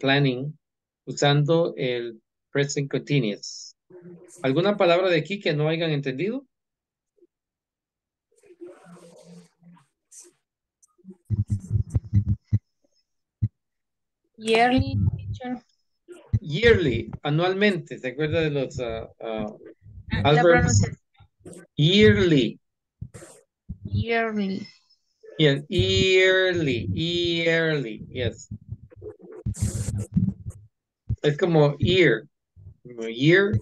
planning usando el present continuous. ¿Alguna palabra de aquí que no hayan entendido? Yearly. Yearly, anualmente, ¿se acuerda de los adverbs? pronunciación. Yearly, Yearly. yes, yearly, yearly, yes. Es como year, como year,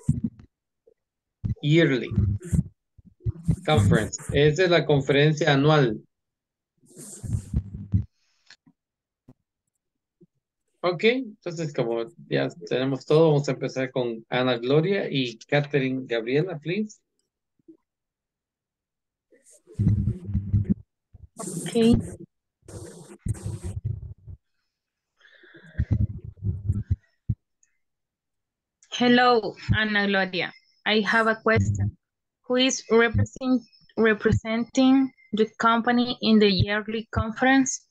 yearly. Conference, esa es la conferencia anual. Ok, entonces como ya tenemos todo, vamos a empezar con Ana Gloria y Catherine Gabriela, please. Okay. Hello, Ana Gloria. I have a question. Who is represent, representing the company in the yearly conference?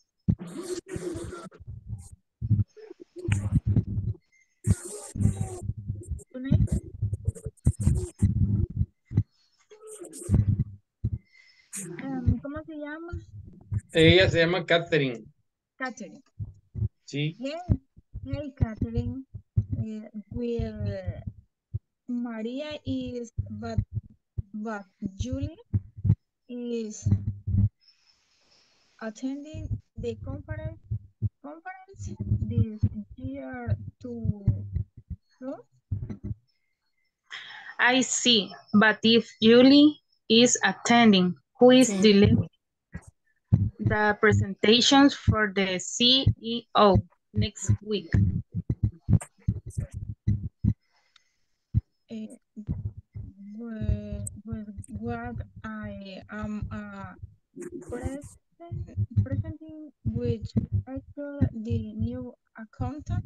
¿Cómo se llama? Ella se llama Catherine, Catherine. sí. Hey, hey, Catherine. Will Maria is, but, but Julie is attending the conference, conference this year to? I see, but if Julie is attending, who is Sí. delivering the presentations for the CEO next week? with, with what I am uh, present, presenting with Hector, the new accountant.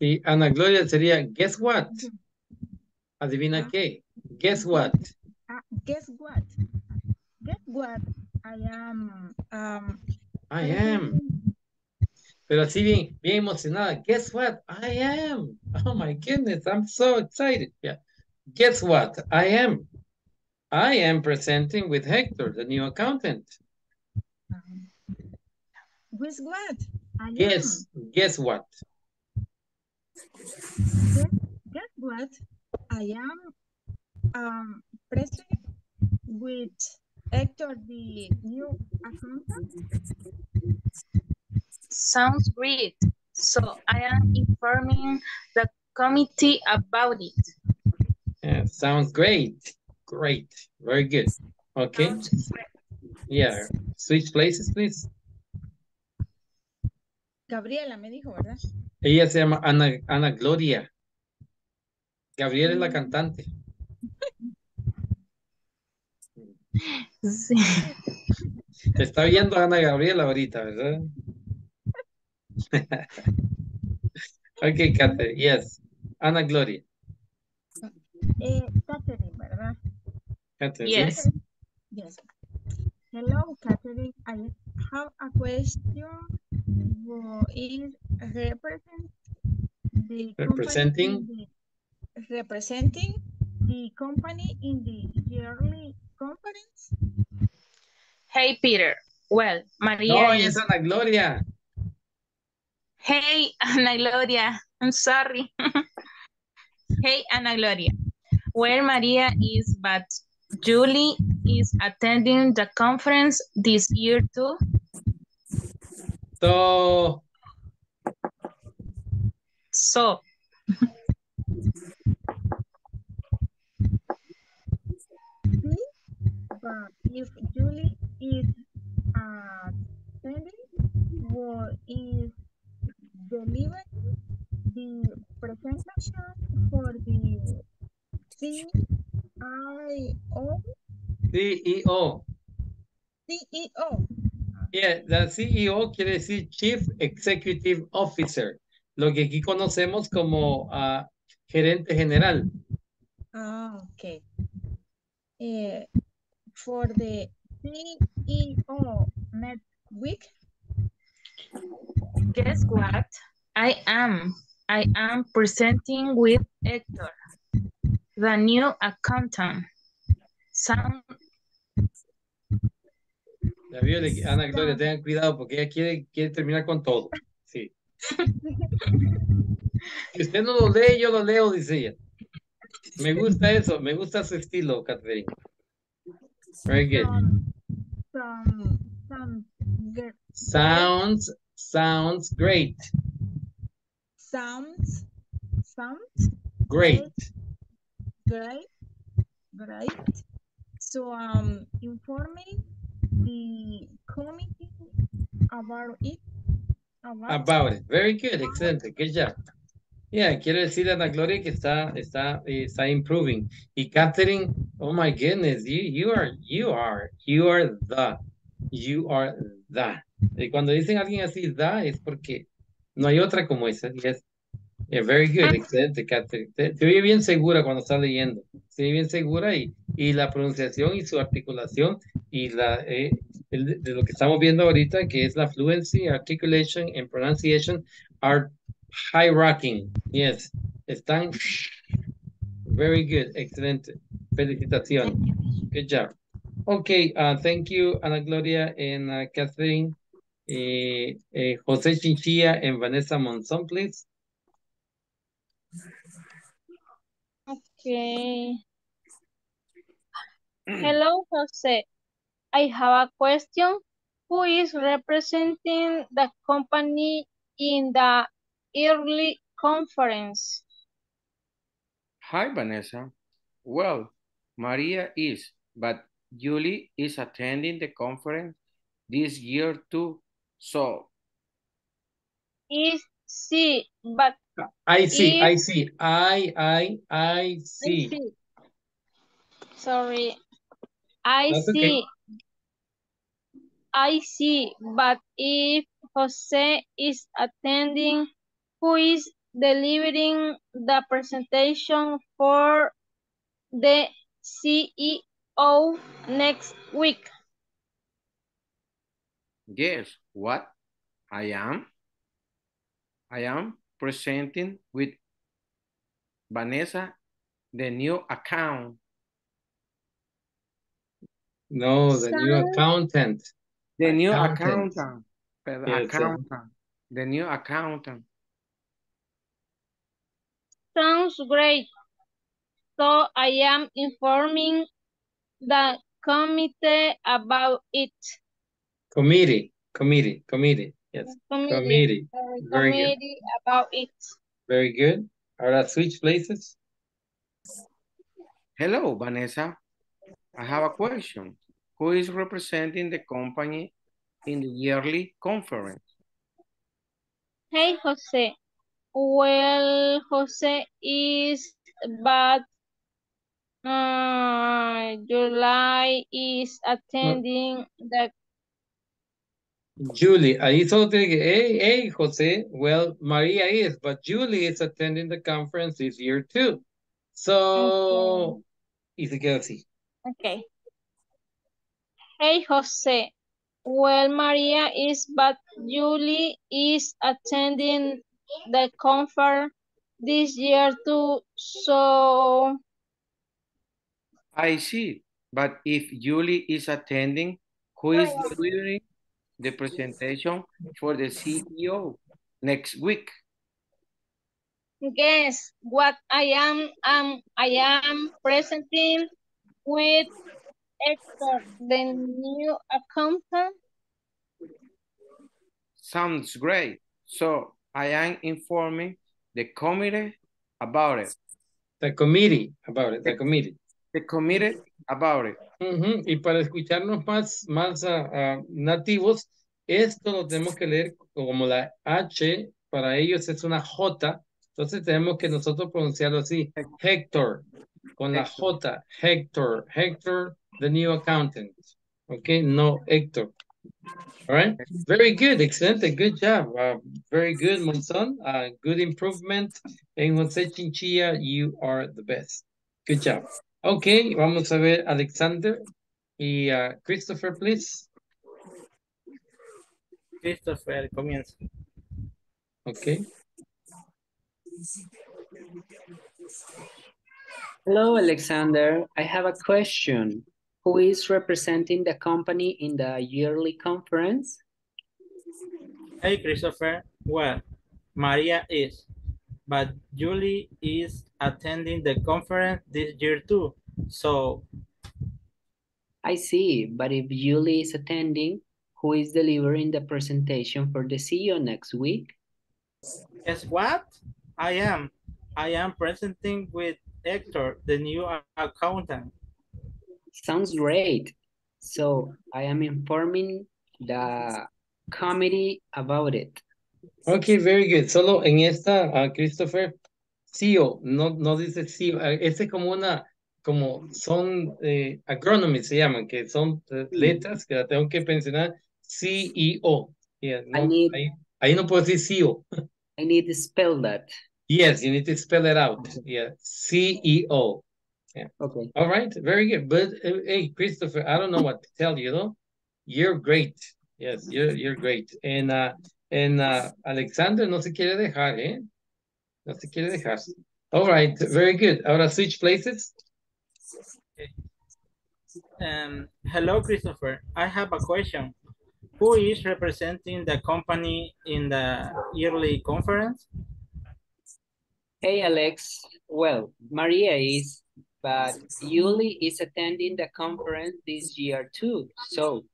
Y Ana Gloria sería, guess what? Adivina qué. Guess what? Uh, guess what? Guess what? I am um, I am. Pero así bien, bien emocionada. Guess what? I am. Oh my goodness, I'm so excited. Yeah. Guess what? I am. I am presenting with Hector, the new accountant. Guess what? I Guess, guess what? Guess, guess what? I am um, present with Hector, the new accountant. Sounds great. So I am informing the committee about it. Yeah, sounds great. Great. Very good. Okay. Yeah. Switch places, please. Gabriela me dijo, ¿verdad? Ella se llama Ana, Ana Gloria. Gabriela es la cantante. Sí. Te está viendo Ana Gabriela ahorita, ¿verdad? okay, Catherine. Yes. Ana Gloria. Eh, Catherine, ¿verdad? Catherine, Yes. Yes. Hello, Catherine. I have a question. Who is represent the Representing? the, representing the company in the yearly conference? Hey, Peter. Well, Maria No, is... es Ana Gloria. Hey, Ana Gloria. I'm sorry. hey, Ana Gloria. Where Maria is, but Julie is attending the conference this year too. So, So, But if Julie is uh, attending, what is delivering the presentation for the CIO, CEO. CEO. Yeah, la CEO quiere decir Chief Executive Officer, lo que aquí conocemos como ah, gerente general. Ah, okay. Eh, for the CEO next week, guess what? I am. I am presenting with Hector, the new accountant. Some Vio, Ana Gloria, tengan cuidado porque ella quiere, quiere terminar con todo. Sí. Si usted no lo lee, yo lo leo, dice ella. Me gusta eso, me gusta su estilo, Catherine. Very good. Sounds, sounds great. sounds, sounds Great. great, great. So, um, informing about it, about, it. Very good. Excelente. Good job. Yeah, quiero decir a Ana Gloria que está, está, eh, está improving. Y Catherine, oh my goodness, you, you are, you are, you are the, you are the. Y cuando dicen alguien así, the, es porque no hay otra como esa. Yes. Yeah, very good. Excelente, Catherine. Te, te oye bien segura cuando estás leyendo. Se oye bien segura y, y la pronunciación y su articulación y la, eh, el- de, lo que estamos viendo ahorita, que es la fluency, articulation and pronunciation, are high rocking. Yes. Están very good. Excelente. Felicitaciones. Good job. Okay, uh, thank you, Ana Gloria and uh, Catherine. Eh, eh, José Chinchilla and Vanessa Monzón, please. Okay. Hello, Jose. I have a question. Who is representing the company in the early conference? Hi, Vanessa. Well, Maria is, but Julie is attending the conference this year too. So, Is she, but I see, I see. I, I, I see. see. Sorry. I That's okay. see. I see, but if Jose is attending, who is delivering the presentation for the CEO next week? Yes, what? I am. I am presenting with Vanessa the new account. No, the new accountant. The new Accountant. accountant. Perdón, Yes, sir. accountant. The new accountant. Sounds great. So I am informing the committee about it. Committee, committee, committee. Yes, Committee, committee. sorry, Very good. committee about it. Very good. Ahora switch places. Hello, Vanessa. I have a question. who is representing the company in the yearly conference? Hey, Jose. Well, Jose is but uh, July is attending the Julie, ahí solo tiene que, hey, hey, Jose, well, Maria is, but Julie is attending the conference this year too. So, y se queda así. Okay. Hey, Jose. Well, Maria is, but Julie is attending the conference this year too. So, I see. But if Julie is attending, who oh, is delivering the presentation for the CEO next week? guess what I am um I am presenting with Hector, the new accountant. Sounds great. So I am informing the committee about it. The committee about it, the committee. The committee about it. Ujú, Y para escucharnos más, más ah, nativos, esto lo tenemos que leer como la H, para ellos es una J, entonces tenemos que nosotros pronunciarlo así, Hector, con la J, Hector, Hector, the new accountant, okay, no Hector. All right, very good, excelente, good job, uh, very good, Monzon, uh, good improvement, en José Chinchilla, you are the best, good job. Okay, vamos a ver Alexander y uh, Christopher, please. Christopher, comienza. Okay. Hello, Alexander. I have a question. Who is representing the company in the yearly conference? Hey, Christopher. Well, Maria is, but Julie is attending the conference this year too. So, I see, but if Julie is attending, who is delivering the presentation for the CEO next week? guess what? I am. I am presenting with Hector, the new accountant. Sounds great. So I am informing the committee about it. Okay, very good. Solo en esta, uh, Christopher, CEO, no, no dice CEO, uh, este es como una, como son eh, se llaman, que son eh, letras que la tengo que mencionar, CEO. Yeah, no, need- ahí, ahí no puedo decir CEO. I need to spell that. Yes, you need to spell it out. Yeah, CEO. Yeah. Okay. All right, very good. But uh, hey, Christopher, I don't know what to tell you, though. You're great. Yes, you're you're great. And uh, and uh, Alexander no se quiere dejar, eh? All right, very good. Ahora switch places. Um, hello, Christopher. I have a question. Who is representing the company in the yearly conference? Hey, Alex. Well, Maria is, but Yuli is attending the conference this year too. So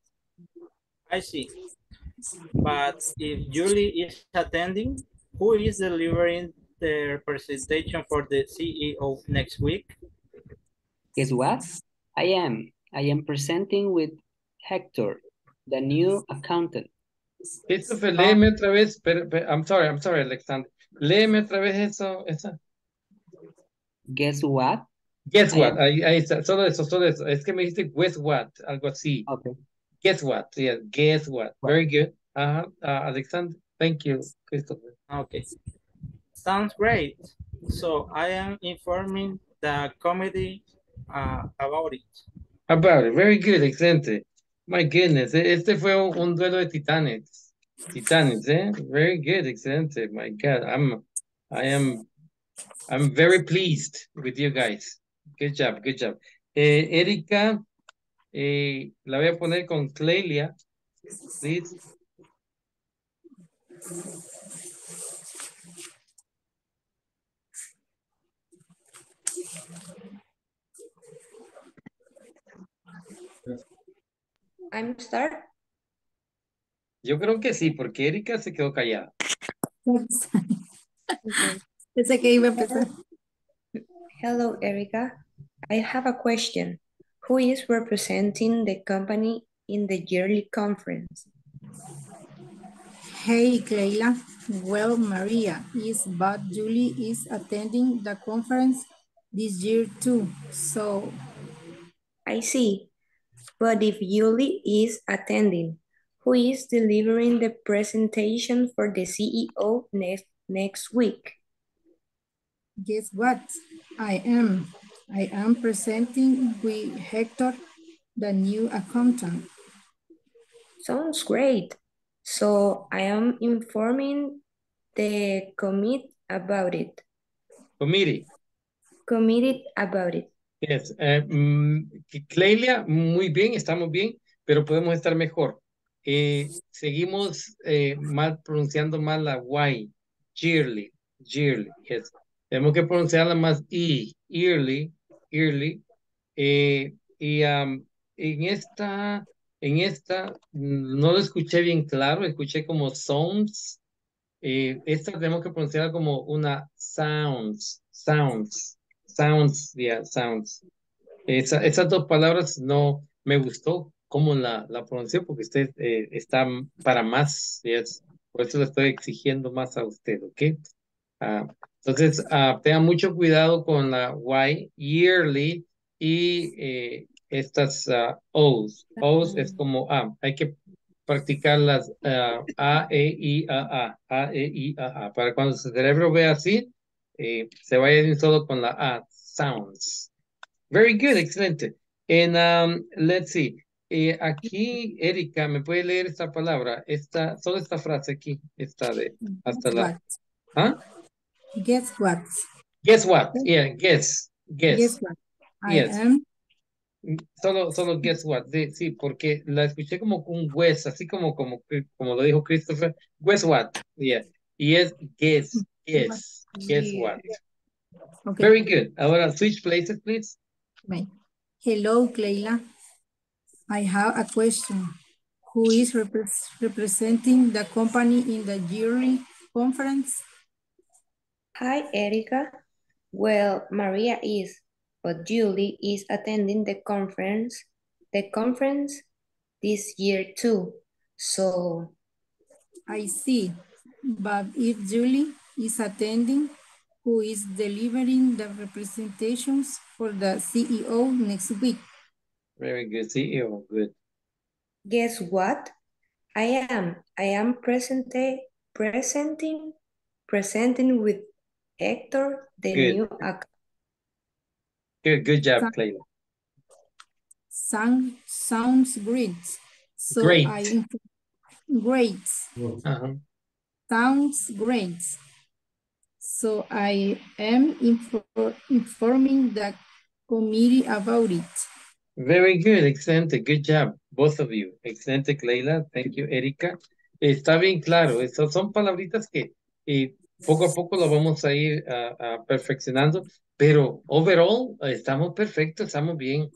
I see. But if Julie is attending, who is delivering the presentation for the CEO next week? guess what? I am. I am presenting with Hector, the new accountant. Christopher, léeme otra vez. Pero, pero- I'm sorry, I'm sorry, Alexander. Léeme otra vez eso. Esa. Guess what? Guess I what? am- Ahí, ahí está. Solo eso, solo eso. Es que me dijiste guess what, algo así. Okay. Guess what? Yeah, guess what? Very good. Uh, uh, Alexander, thank you, Christopher. Okay. Sounds great. So I am informing the committee uh, about it. About it. Very good, excelente. My goodness, este fue un, un duelo de titanes. Titanes, eh? Very good, excelente. My God, I'm, I am, I'm very pleased with you guys. Good job, good job. Eh, Erika, eh, la voy a poner con Clelia, please. I'm start. Yo creo que sí, porque Erika se quedó callada. Pensé que iba a empezar. Hello, Erica. I have a question. Who is representing the company in the yearly conference? Hey, Clayla. Well, Maria is, but Julie is attending the conference this year too. So, I see. But if Julie is attending, who is delivering the presentation for the CEO next, next week? guess what? I am. I am presenting with Hector, the new accountant. Sounds great. So I am informing the commit about it. Committee. Committed about it. Yes. eh, mm, Clelia, muy bien, estamos bien, pero podemos estar mejor. Eh, seguimos eh, mal pronunciando mal la Y. Yearly. Yearly. Yes. Tenemos que pronunciarla más I. Yearly. Yearly. Y am, en esta, en esta, no lo escuché bien claro, escuché como sounds. Esta tenemos que pronunciarla como una sounds, sounds, sounds, yeah, sounds. Esa- esas dos palabras no me gustó cómo la, la pronunció porque usted eh, está para más, yes. Por eso le estoy exigiendo más a usted, ¿ok? Ah, entonces, ah, tenga mucho cuidado con la Y, yearly, y eh, estas ah, O's. O's es como A. Hay que practicar las ah, A, E, I, A, A. A, E, I, A, A. Para cuando su cerebro vea así, eh, se vaya de solo con la A. Sounds. Very good, excelente. And um, let's see. Eh, aquí, Erika, ¿me puede leer esta palabra? Esta, solo esta frase aquí, esta de hasta la. What? ¿Ah? Guess what? Guess what? Yeah, guess, guess. Guess what? I Yes. am. Solo, solo guess what. Sí, sí, porque la escuché como un guess, así como, como, como lo dijo Christopher. Guess what? Yeah. Y es guess, guess, guess what. Okay. Very good. Ahora, switch places, please. Right. Hello, Clayla. I have a question. Who is repres- representing the company in the jury conference? Hi, Erica. Well, Maria is, but Julie is attending the conference, the conference this year too. So I see. But if Julie is attending, who is delivering the representations for the CEO next week? Very good. CEO, good. guess what? I am. I am presente, presenting, presenting with Hector, the Good. new ac- Good, good job, Clayla. Sound, sounds great. So Great. I inf- great. Uh-huh. Sounds great. So I am infor- informing the committee about it. Very good, excelente, good job, both of you. Excelente, Cleila, thank you, Erika. Está bien claro, esas son palabritas que eh, poco a poco lo vamos a ir ah, ah, perfeccionando, pero overall estamos perfectos, estamos bien.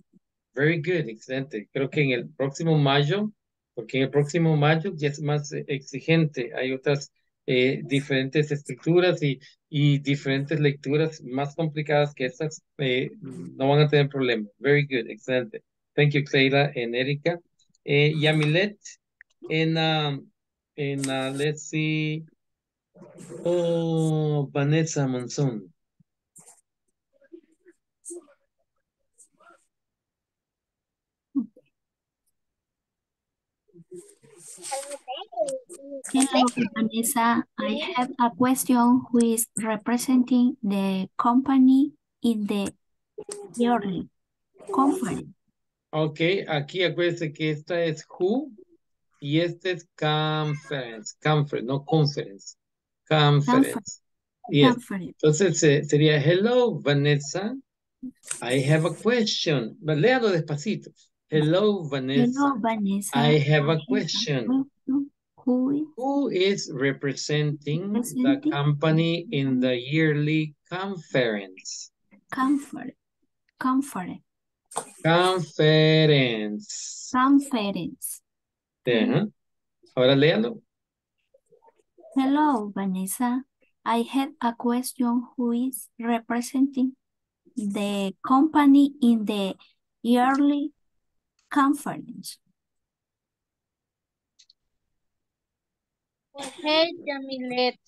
Very good, excelente. Creo que en el próximo mayo, porque en el próximo mayo ya es más eh, exigente, hay otras eh, diferentes estructuras y, y diferentes lecturas más complicadas que estas, eh, no van a tener problema. Very good, excelente. Thank you, Cleila and Erika. Eh, Yamilet, en, um, en uh, let's see, oh, Vanessa Monzón. Hello, Vanessa. I have a question who is representing the company in the yearly company. Ok, aquí acuérdense que esta es who y este es conference, conference, no conference, conference. Yes. Conference. Entonces eh, sería, hello, Vanessa. I have a question. Léalo despacito. Hello, Vanessa. Hello, Vanessa. I have a question. Who is Who is representing the company in the yearly conference? conference? Conference. Conference. Conference. Ajá. Ahora léalo. Hello, Vanessa. I have a question who is representing the company in the yearly conference. Hey, Jamilet.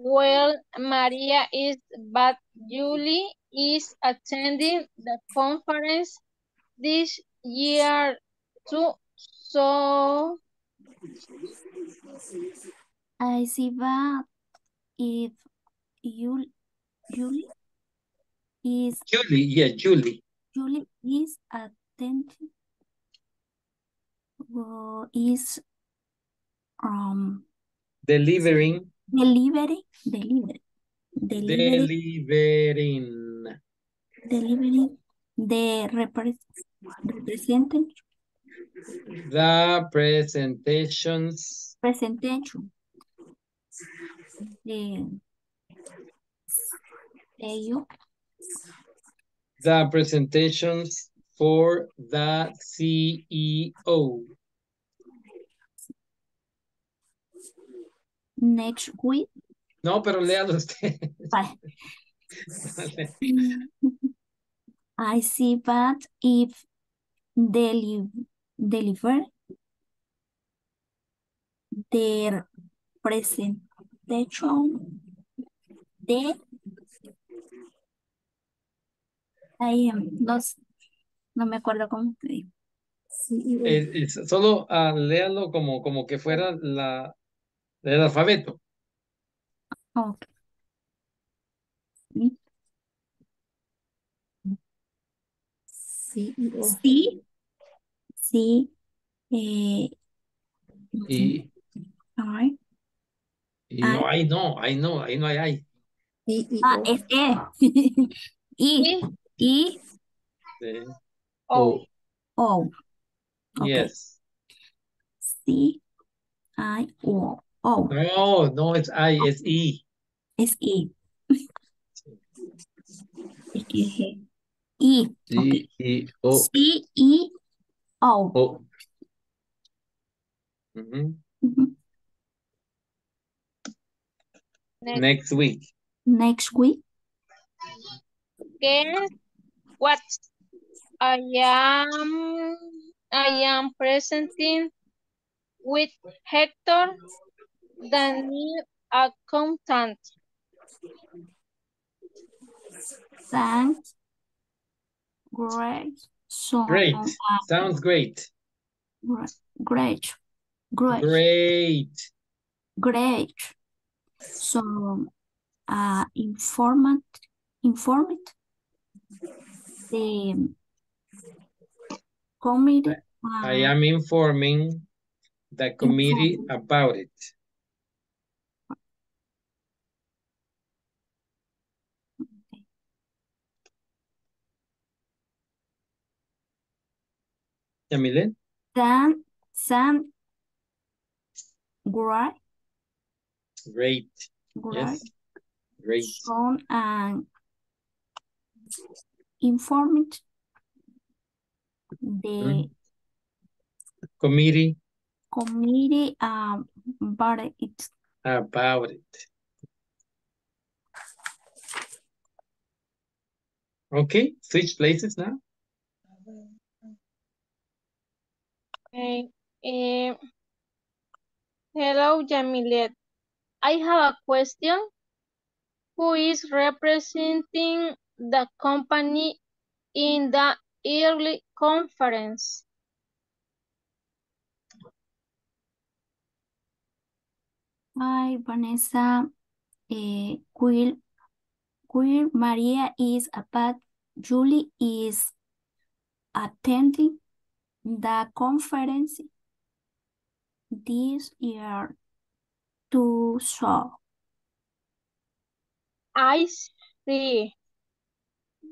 Well, Maria is, but Julie is attending the conference this year too. So, I see but if you, Julie is, Julie, yeah, Julie. Julie is attending, uh, is, um, Delivering, delivering, delivery, delivery, delivering. delivering the repre representing The presentations presentation. Ello, the presentations for the CEO. Next week. No, pero léalo usted. Vale. Dale. I see that if deli deliver their presentation, they I am lost. No me acuerdo cómo se dice. Eh, eh, solo ah, léalo como, como que fuera la, el alfabeto. Ok. Sí, o. Sí, sí, eh, Y, ay, y Ay. ay, no, ay, no, ahí no hay ah, o. es E. Sí. oh, O. Ok. Yes. Sí, I, O. O. No, no es ay, es I. Es I. Es que es G. I. Sí, y o, C, I, O. o. Ujú. Ujú. next, Next week. Next week. guess what? I am, I am presenting with Hector, the new accountant. Thanks. Great. So, Great. uh, Sounds great. great. Great. Great. Great. So, uh, informant, informant the committee. I uh, am informing the committee about it. Yamile? Then, then, great, Great. great. Yes. Great. Son and informed the Mm. Committee committee um but it about it. Okay, switch places now. Okay. eh, hello, Jamilet. I have a question. Who is representing the company in the yearly conference? Hi Vanessa eh, Quil Quil Maria is about Julie is attending the conference this year to show. I see.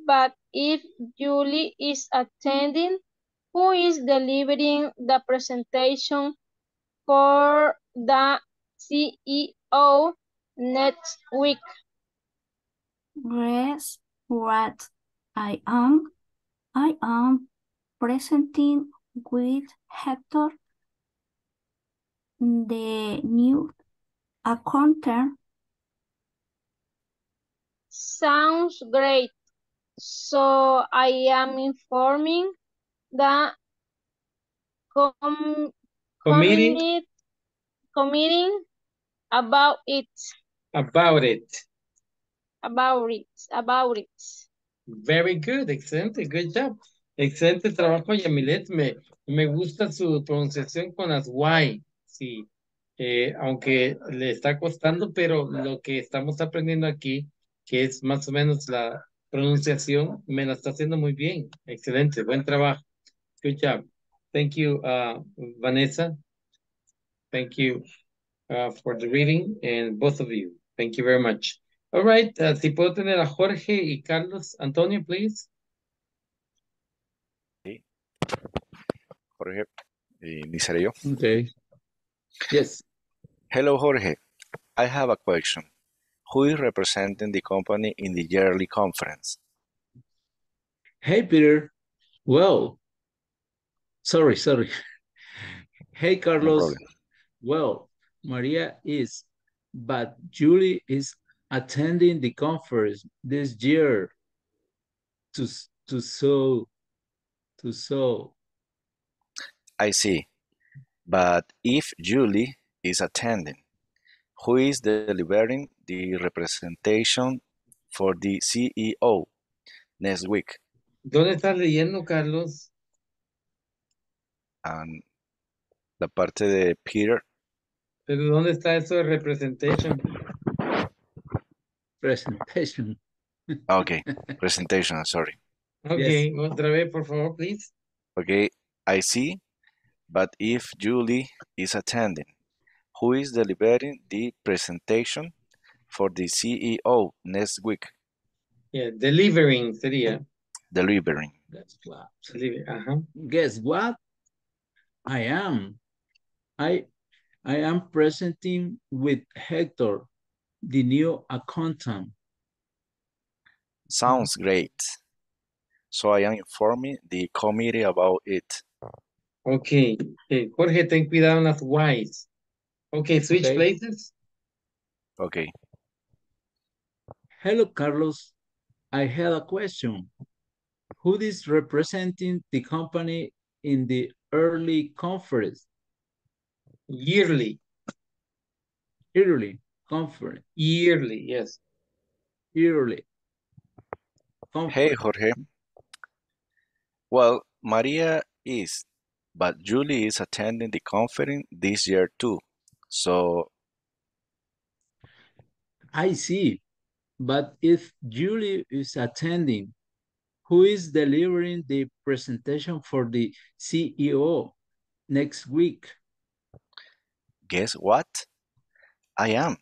But if Julie is attending, who is delivering the presentation for the CEO next week? Guess what I am? I am presenting with Hector the new accountant. Sounds great. So I am informing the com Committee committee committee about it about it. about it about it. Very good, Excellent. good job. Excelente trabajo, Yamilet. Me, me gusta su pronunciación con las Y. Sí, eh, aunque le está costando, pero lo que estamos aprendiendo aquí, que es más o menos la pronunciación, me la está haciendo muy bien. Excelente, buen trabajo. Good job. Thank you, uh, Vanessa. Thank you uh, for the reading and both of you. Thank you very much. All right, uh, si puedo tener a Jorge y Carlos. Antonio, please. Jorge, iniciaré yo. Okay. Yes. Hello, Jorge. I have a question. Who is representing the company in the yearly conference? Hey, Peter. Well, sorry, sorry. Hey, Carlos. problem. well, Maria is, but Julie is attending the conference this year to to so to so I see. But if Julie is attending, who is delivering the representation for the CEO next week? ¿Dónde estás leyendo, Carlos? And la parte de Peter, ¿Pero dónde está eso de representation? presentation. Ah, okay, presentation, sorry. Okay, otra vez, por favor, please. Okay, I see. But if Julie is attending, who is delivering the presentation for the CEO next week? Yeah, delivering sería. Delivering. That's what. Deliver, ajá. Guess what? I am. I I am presenting with Hector, the new accountant. Sounds great. So I am informing the committee about it. Okay. okay. Jorge, ten cuidado en las Ys. Okay, switch Okay. places. Okay. Hello, Carlos. I had a question. Who is representing the company in the early conference? Yearly. Yearly conference. Yearly, yes. Early. Hey, Jorge. Well, Maria is, but Julie is attending the conference this year too. So I see. But if Julie is attending, who is delivering the presentation for the CEO next week? guess what? I am.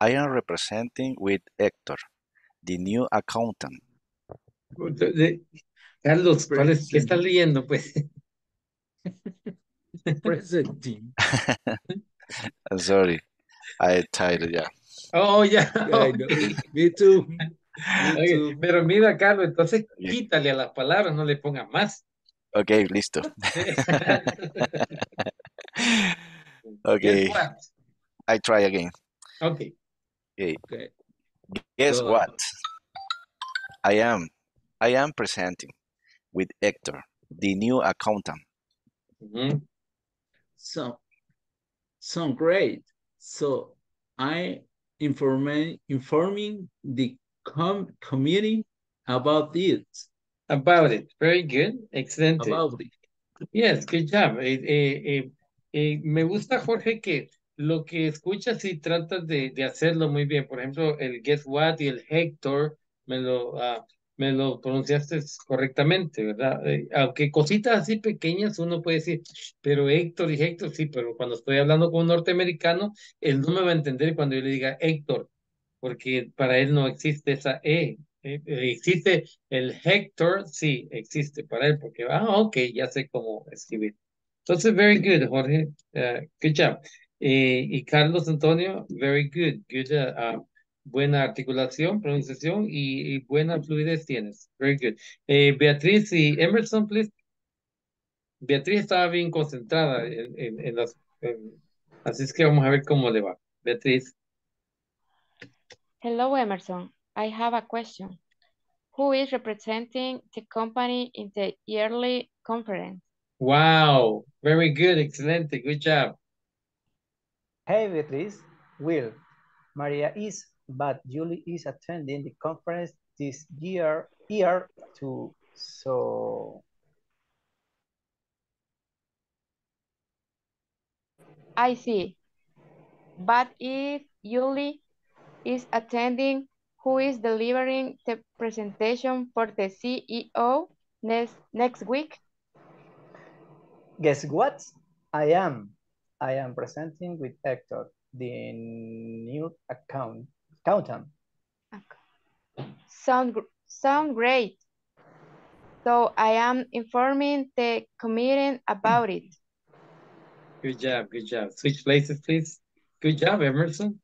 I am representing with Hector, the new accountant. De- de- Carlos, ¿cuál es? ¿Qué estás leyendo, pues? Presenting. I'm sorry. I tired, yeah. Oh, ya. I know. Me too. Me Oye, too. pero mira, Carlos, entonces quítale a las palabras, no le pongas más. Okay, listo. okay? I try again. Okay. Okay. Okay. Guess what? I am. I am presenting with Hector, the new accountant. Mhm. So, so great. So I informing informing the com community about it. About it. Very good. Excellent. About it. Yes, good job. Eh, eh, eh, eh, me gusta, Jorge, que lo que escuchas y tratas de, de hacerlo muy bien. Por ejemplo, el Guess What y el Hector, me lo, ah, me lo pronunciaste correctamente, ¿verdad? Eh, aunque cositas así pequeñas uno puede decir, pero Héctor y Héctor, sí, pero cuando estoy hablando con un norteamericano, él no me va a entender cuando yo le diga Héctor, porque para él no existe esa E. Eh, eh, existe el Hector, sí, existe para él, porque, ah, ok, ya sé cómo escribir. Entonces, very good, Jorge. Uh, good job. Eh, y Carlos Antonio, very good. Good, uh, buena articulación, pronunciación y, y buena fluidez tienes. Very good. Eh, Beatriz y Emerson, please. Beatriz estaba bien concentrada en, en, en las... en- así es que vamos a ver cómo le va. Beatriz. Hello, Emerson. I have a question. Who is representing the company in the yearly conference. Wow, very good, excelente, good job. Hey, Beatriz, Will, Maria is, but Julie is attending the conference this year, year too. So, I see. But if Julie is attending, who is delivering the presentation for the CEO next, next week? guess what? I am. I am presenting with Hector, the new account accountant. Sound, gr- sound great. So I am informing the committee about it. Good job, good job. Switch places, please. Good job, Emerson.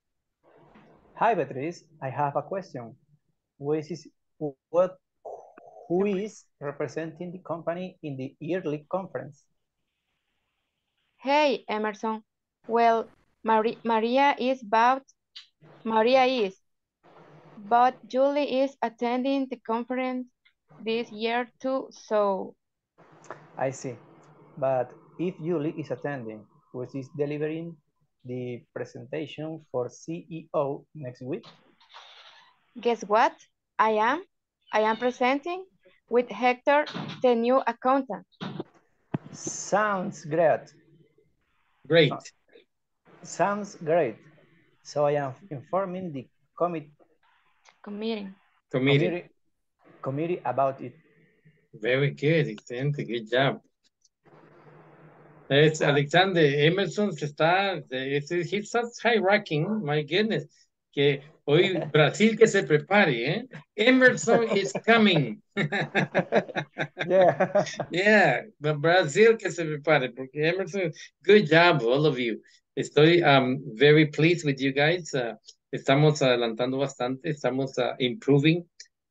Hi, Beatriz. I have a question. Who is, what, who is representing the company in the yearly conference? Hey, Emerson. Well, Mari Maria is about, Maria is, but Julie is attending the conference this year too, so I see. But if Julie is attending, who is delivering the presentation for CEO next week? guess what? I am, I am presenting with Hector, the new accountant. Sounds great. Great. Sounds great. So I am informing the Committee. Committee. committee, committee about it. Very good, excelente, good job. Es Alexander Emerson se está, es, he starts hierarchying, my goodness, que hoy Brasil que se prepare, ¿eh? Emerson is coming. Yeah. Yeah, but Brazil que se prepare, porque Emerson, good job, all of you. Estoy um, very pleased with you guys. Uh, estamos adelantando bastante, estamos uh, improving.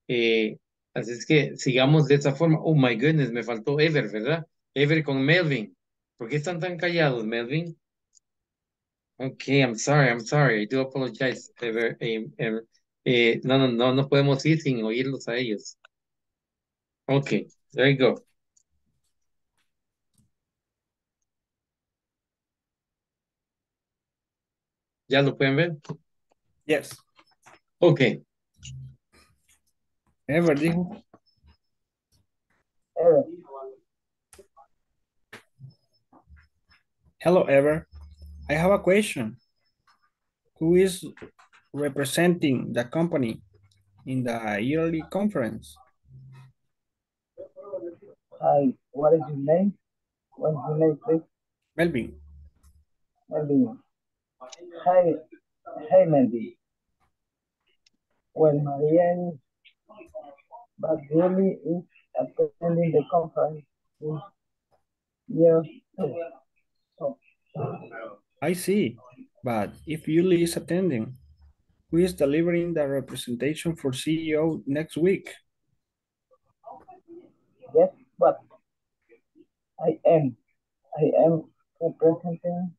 Eh, así es que sigamos de esa forma. Oh my goodness, me faltó Ever, ¿verdad? Ever con Melvin. ¿Por qué están tan callados, Melvin? Okay, I'm sorry, I'm sorry. I do apologize. Ever, eh. Eh, no, no, no, no podemos ir sin oírlos a ellos. Okay, there you go. ¿Ya lo pueden ver? Yes. Okay. Ever dijo. Hello, Ever. I have a question. Who is representing the company in the yearly conference? Hi, what is your name? What's your name, please? Melvin. Melvin. Hi, hey, Mandy. Well, Maria is, but Julie is attending the conference year too. So, I see. But if Yuli is attending, who is delivering the representation for CEO next week? Yes, but I am. I am representing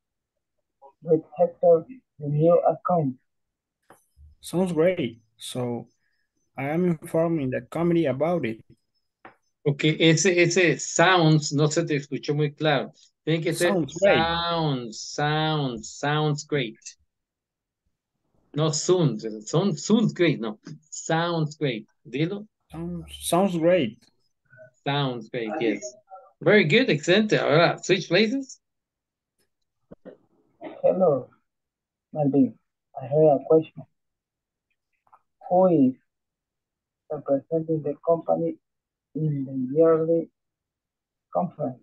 with Hector the new account. Sounds great. So I am informing the committee about it. Ok, ese, ese sounds no se te escuchó muy claro. Tiene que ser Sounds sounds, sounds, sounds great. No sounds, sounds, sounds great, no. Sounds great. Dilo. Sounds, sounds great. Sounds great, yes. Very good, excelente. Ahora, switch places. Hello, Melvin. I have a question. Who is representing the company in the yearly conference?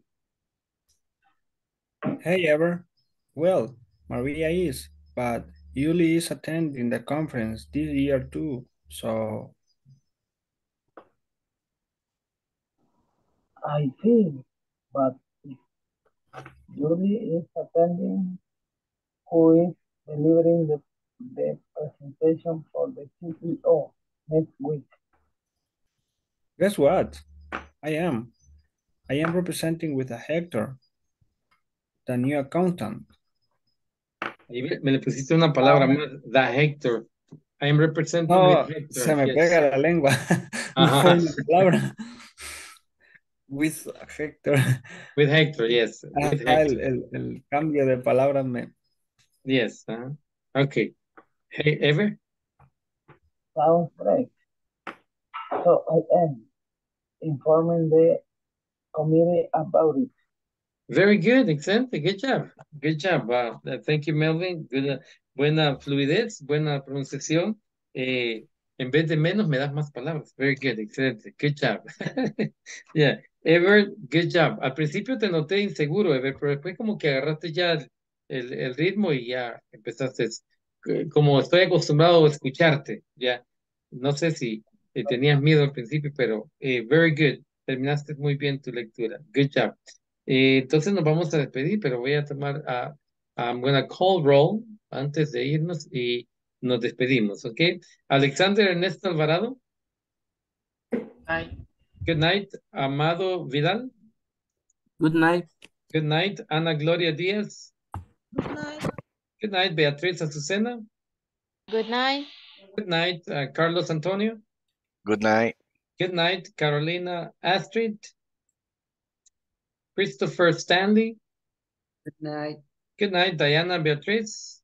Hey, Ever. Well, Maria is, but Yuli is attending the conference this year too. So I see, but Julie is attending, who is delivering the, the presentation for the CEO next week? guess what? I am. I am representing with a Hector, the new accountant. Ahí me, me le pusiste una palabra más, the Hector. I am representing No, with Hector. se me yes. pega la lengua. No Ajá. fue una palabra. with Hector. With Hector, yes. With Ah, Hector. el, el, el cambio de palabras me... Yes. uh-huh. Okay. Hey, Ever? Sounds great. So I am informing the committee about it. Very good, excelente, good job, good job. Uh, thank you, Melvin. Good, uh, buena fluidez, buena pronunciación. Eh, en vez de menos, me das más palabras. Very good, excelente, good job. yeah, Ever, good job. Al principio te noté inseguro, Ever, pero después como que agarraste ya el, el, ritmo y ya empezaste. eh, Como estoy acostumbrado a escucharte, ya. No sé si eh, tenías miedo al principio, pero eh, very good. Terminaste muy bien tu lectura. Good job. Eh, entonces nos vamos a despedir, pero voy a tomar a, I'm gonna call roll antes de irnos y nos despedimos, ¿ok? Alexander Ernesto Alvarado. Good night, Amado Vidal. Good night. Good night, Ana Gloria Díaz. Good night. Good night, Beatriz Azucena. Good night. Good night, uh, Carlos Antonio. Good night. Good night, Carolina Astrid. Christopher Stanley. Good night. Good night, Diana Beatriz.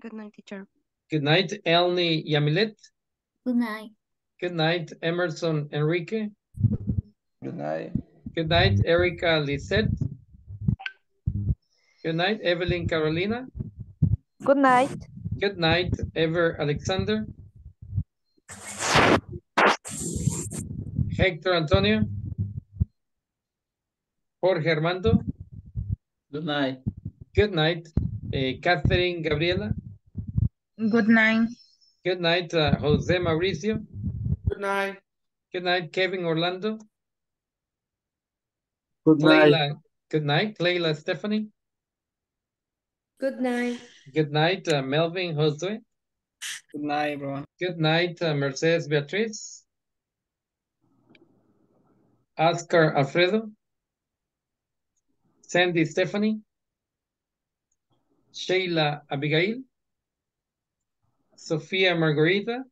Good night, teacher. Good night, Elni Yamilet. Good night. Good night, Emerson Enrique. Good night. Good night, Erica Lisette. Good night, Evelyn Carolina. Good night. Good night, Ever Alexander. Hector Antonio. Jorge Armando. Good night. Good night, eh, Catherine Gabriela. Good night. Good night, uh, Jose Mauricio. Good night. Good night, Kevin Orlando. Good night. Clayla, good night, Clayla Stephanie. Good night. Good night, uh, Melvin Josue. Good night, everyone. Good night, uh, Mercedes Beatriz. Oscar Alfredo. Sandy Stephanie. Sheila Abigail. Sofía Margarita.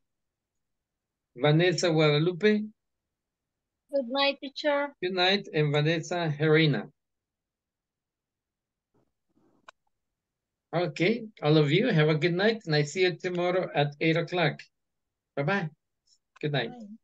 Vanessa Guadalupe. Good night, teacher. Good night, and Vanessa Herina. Okay, all of you have a good night, and I see you tomorrow at 8 o'clock. Bye-bye. Good night. Bye.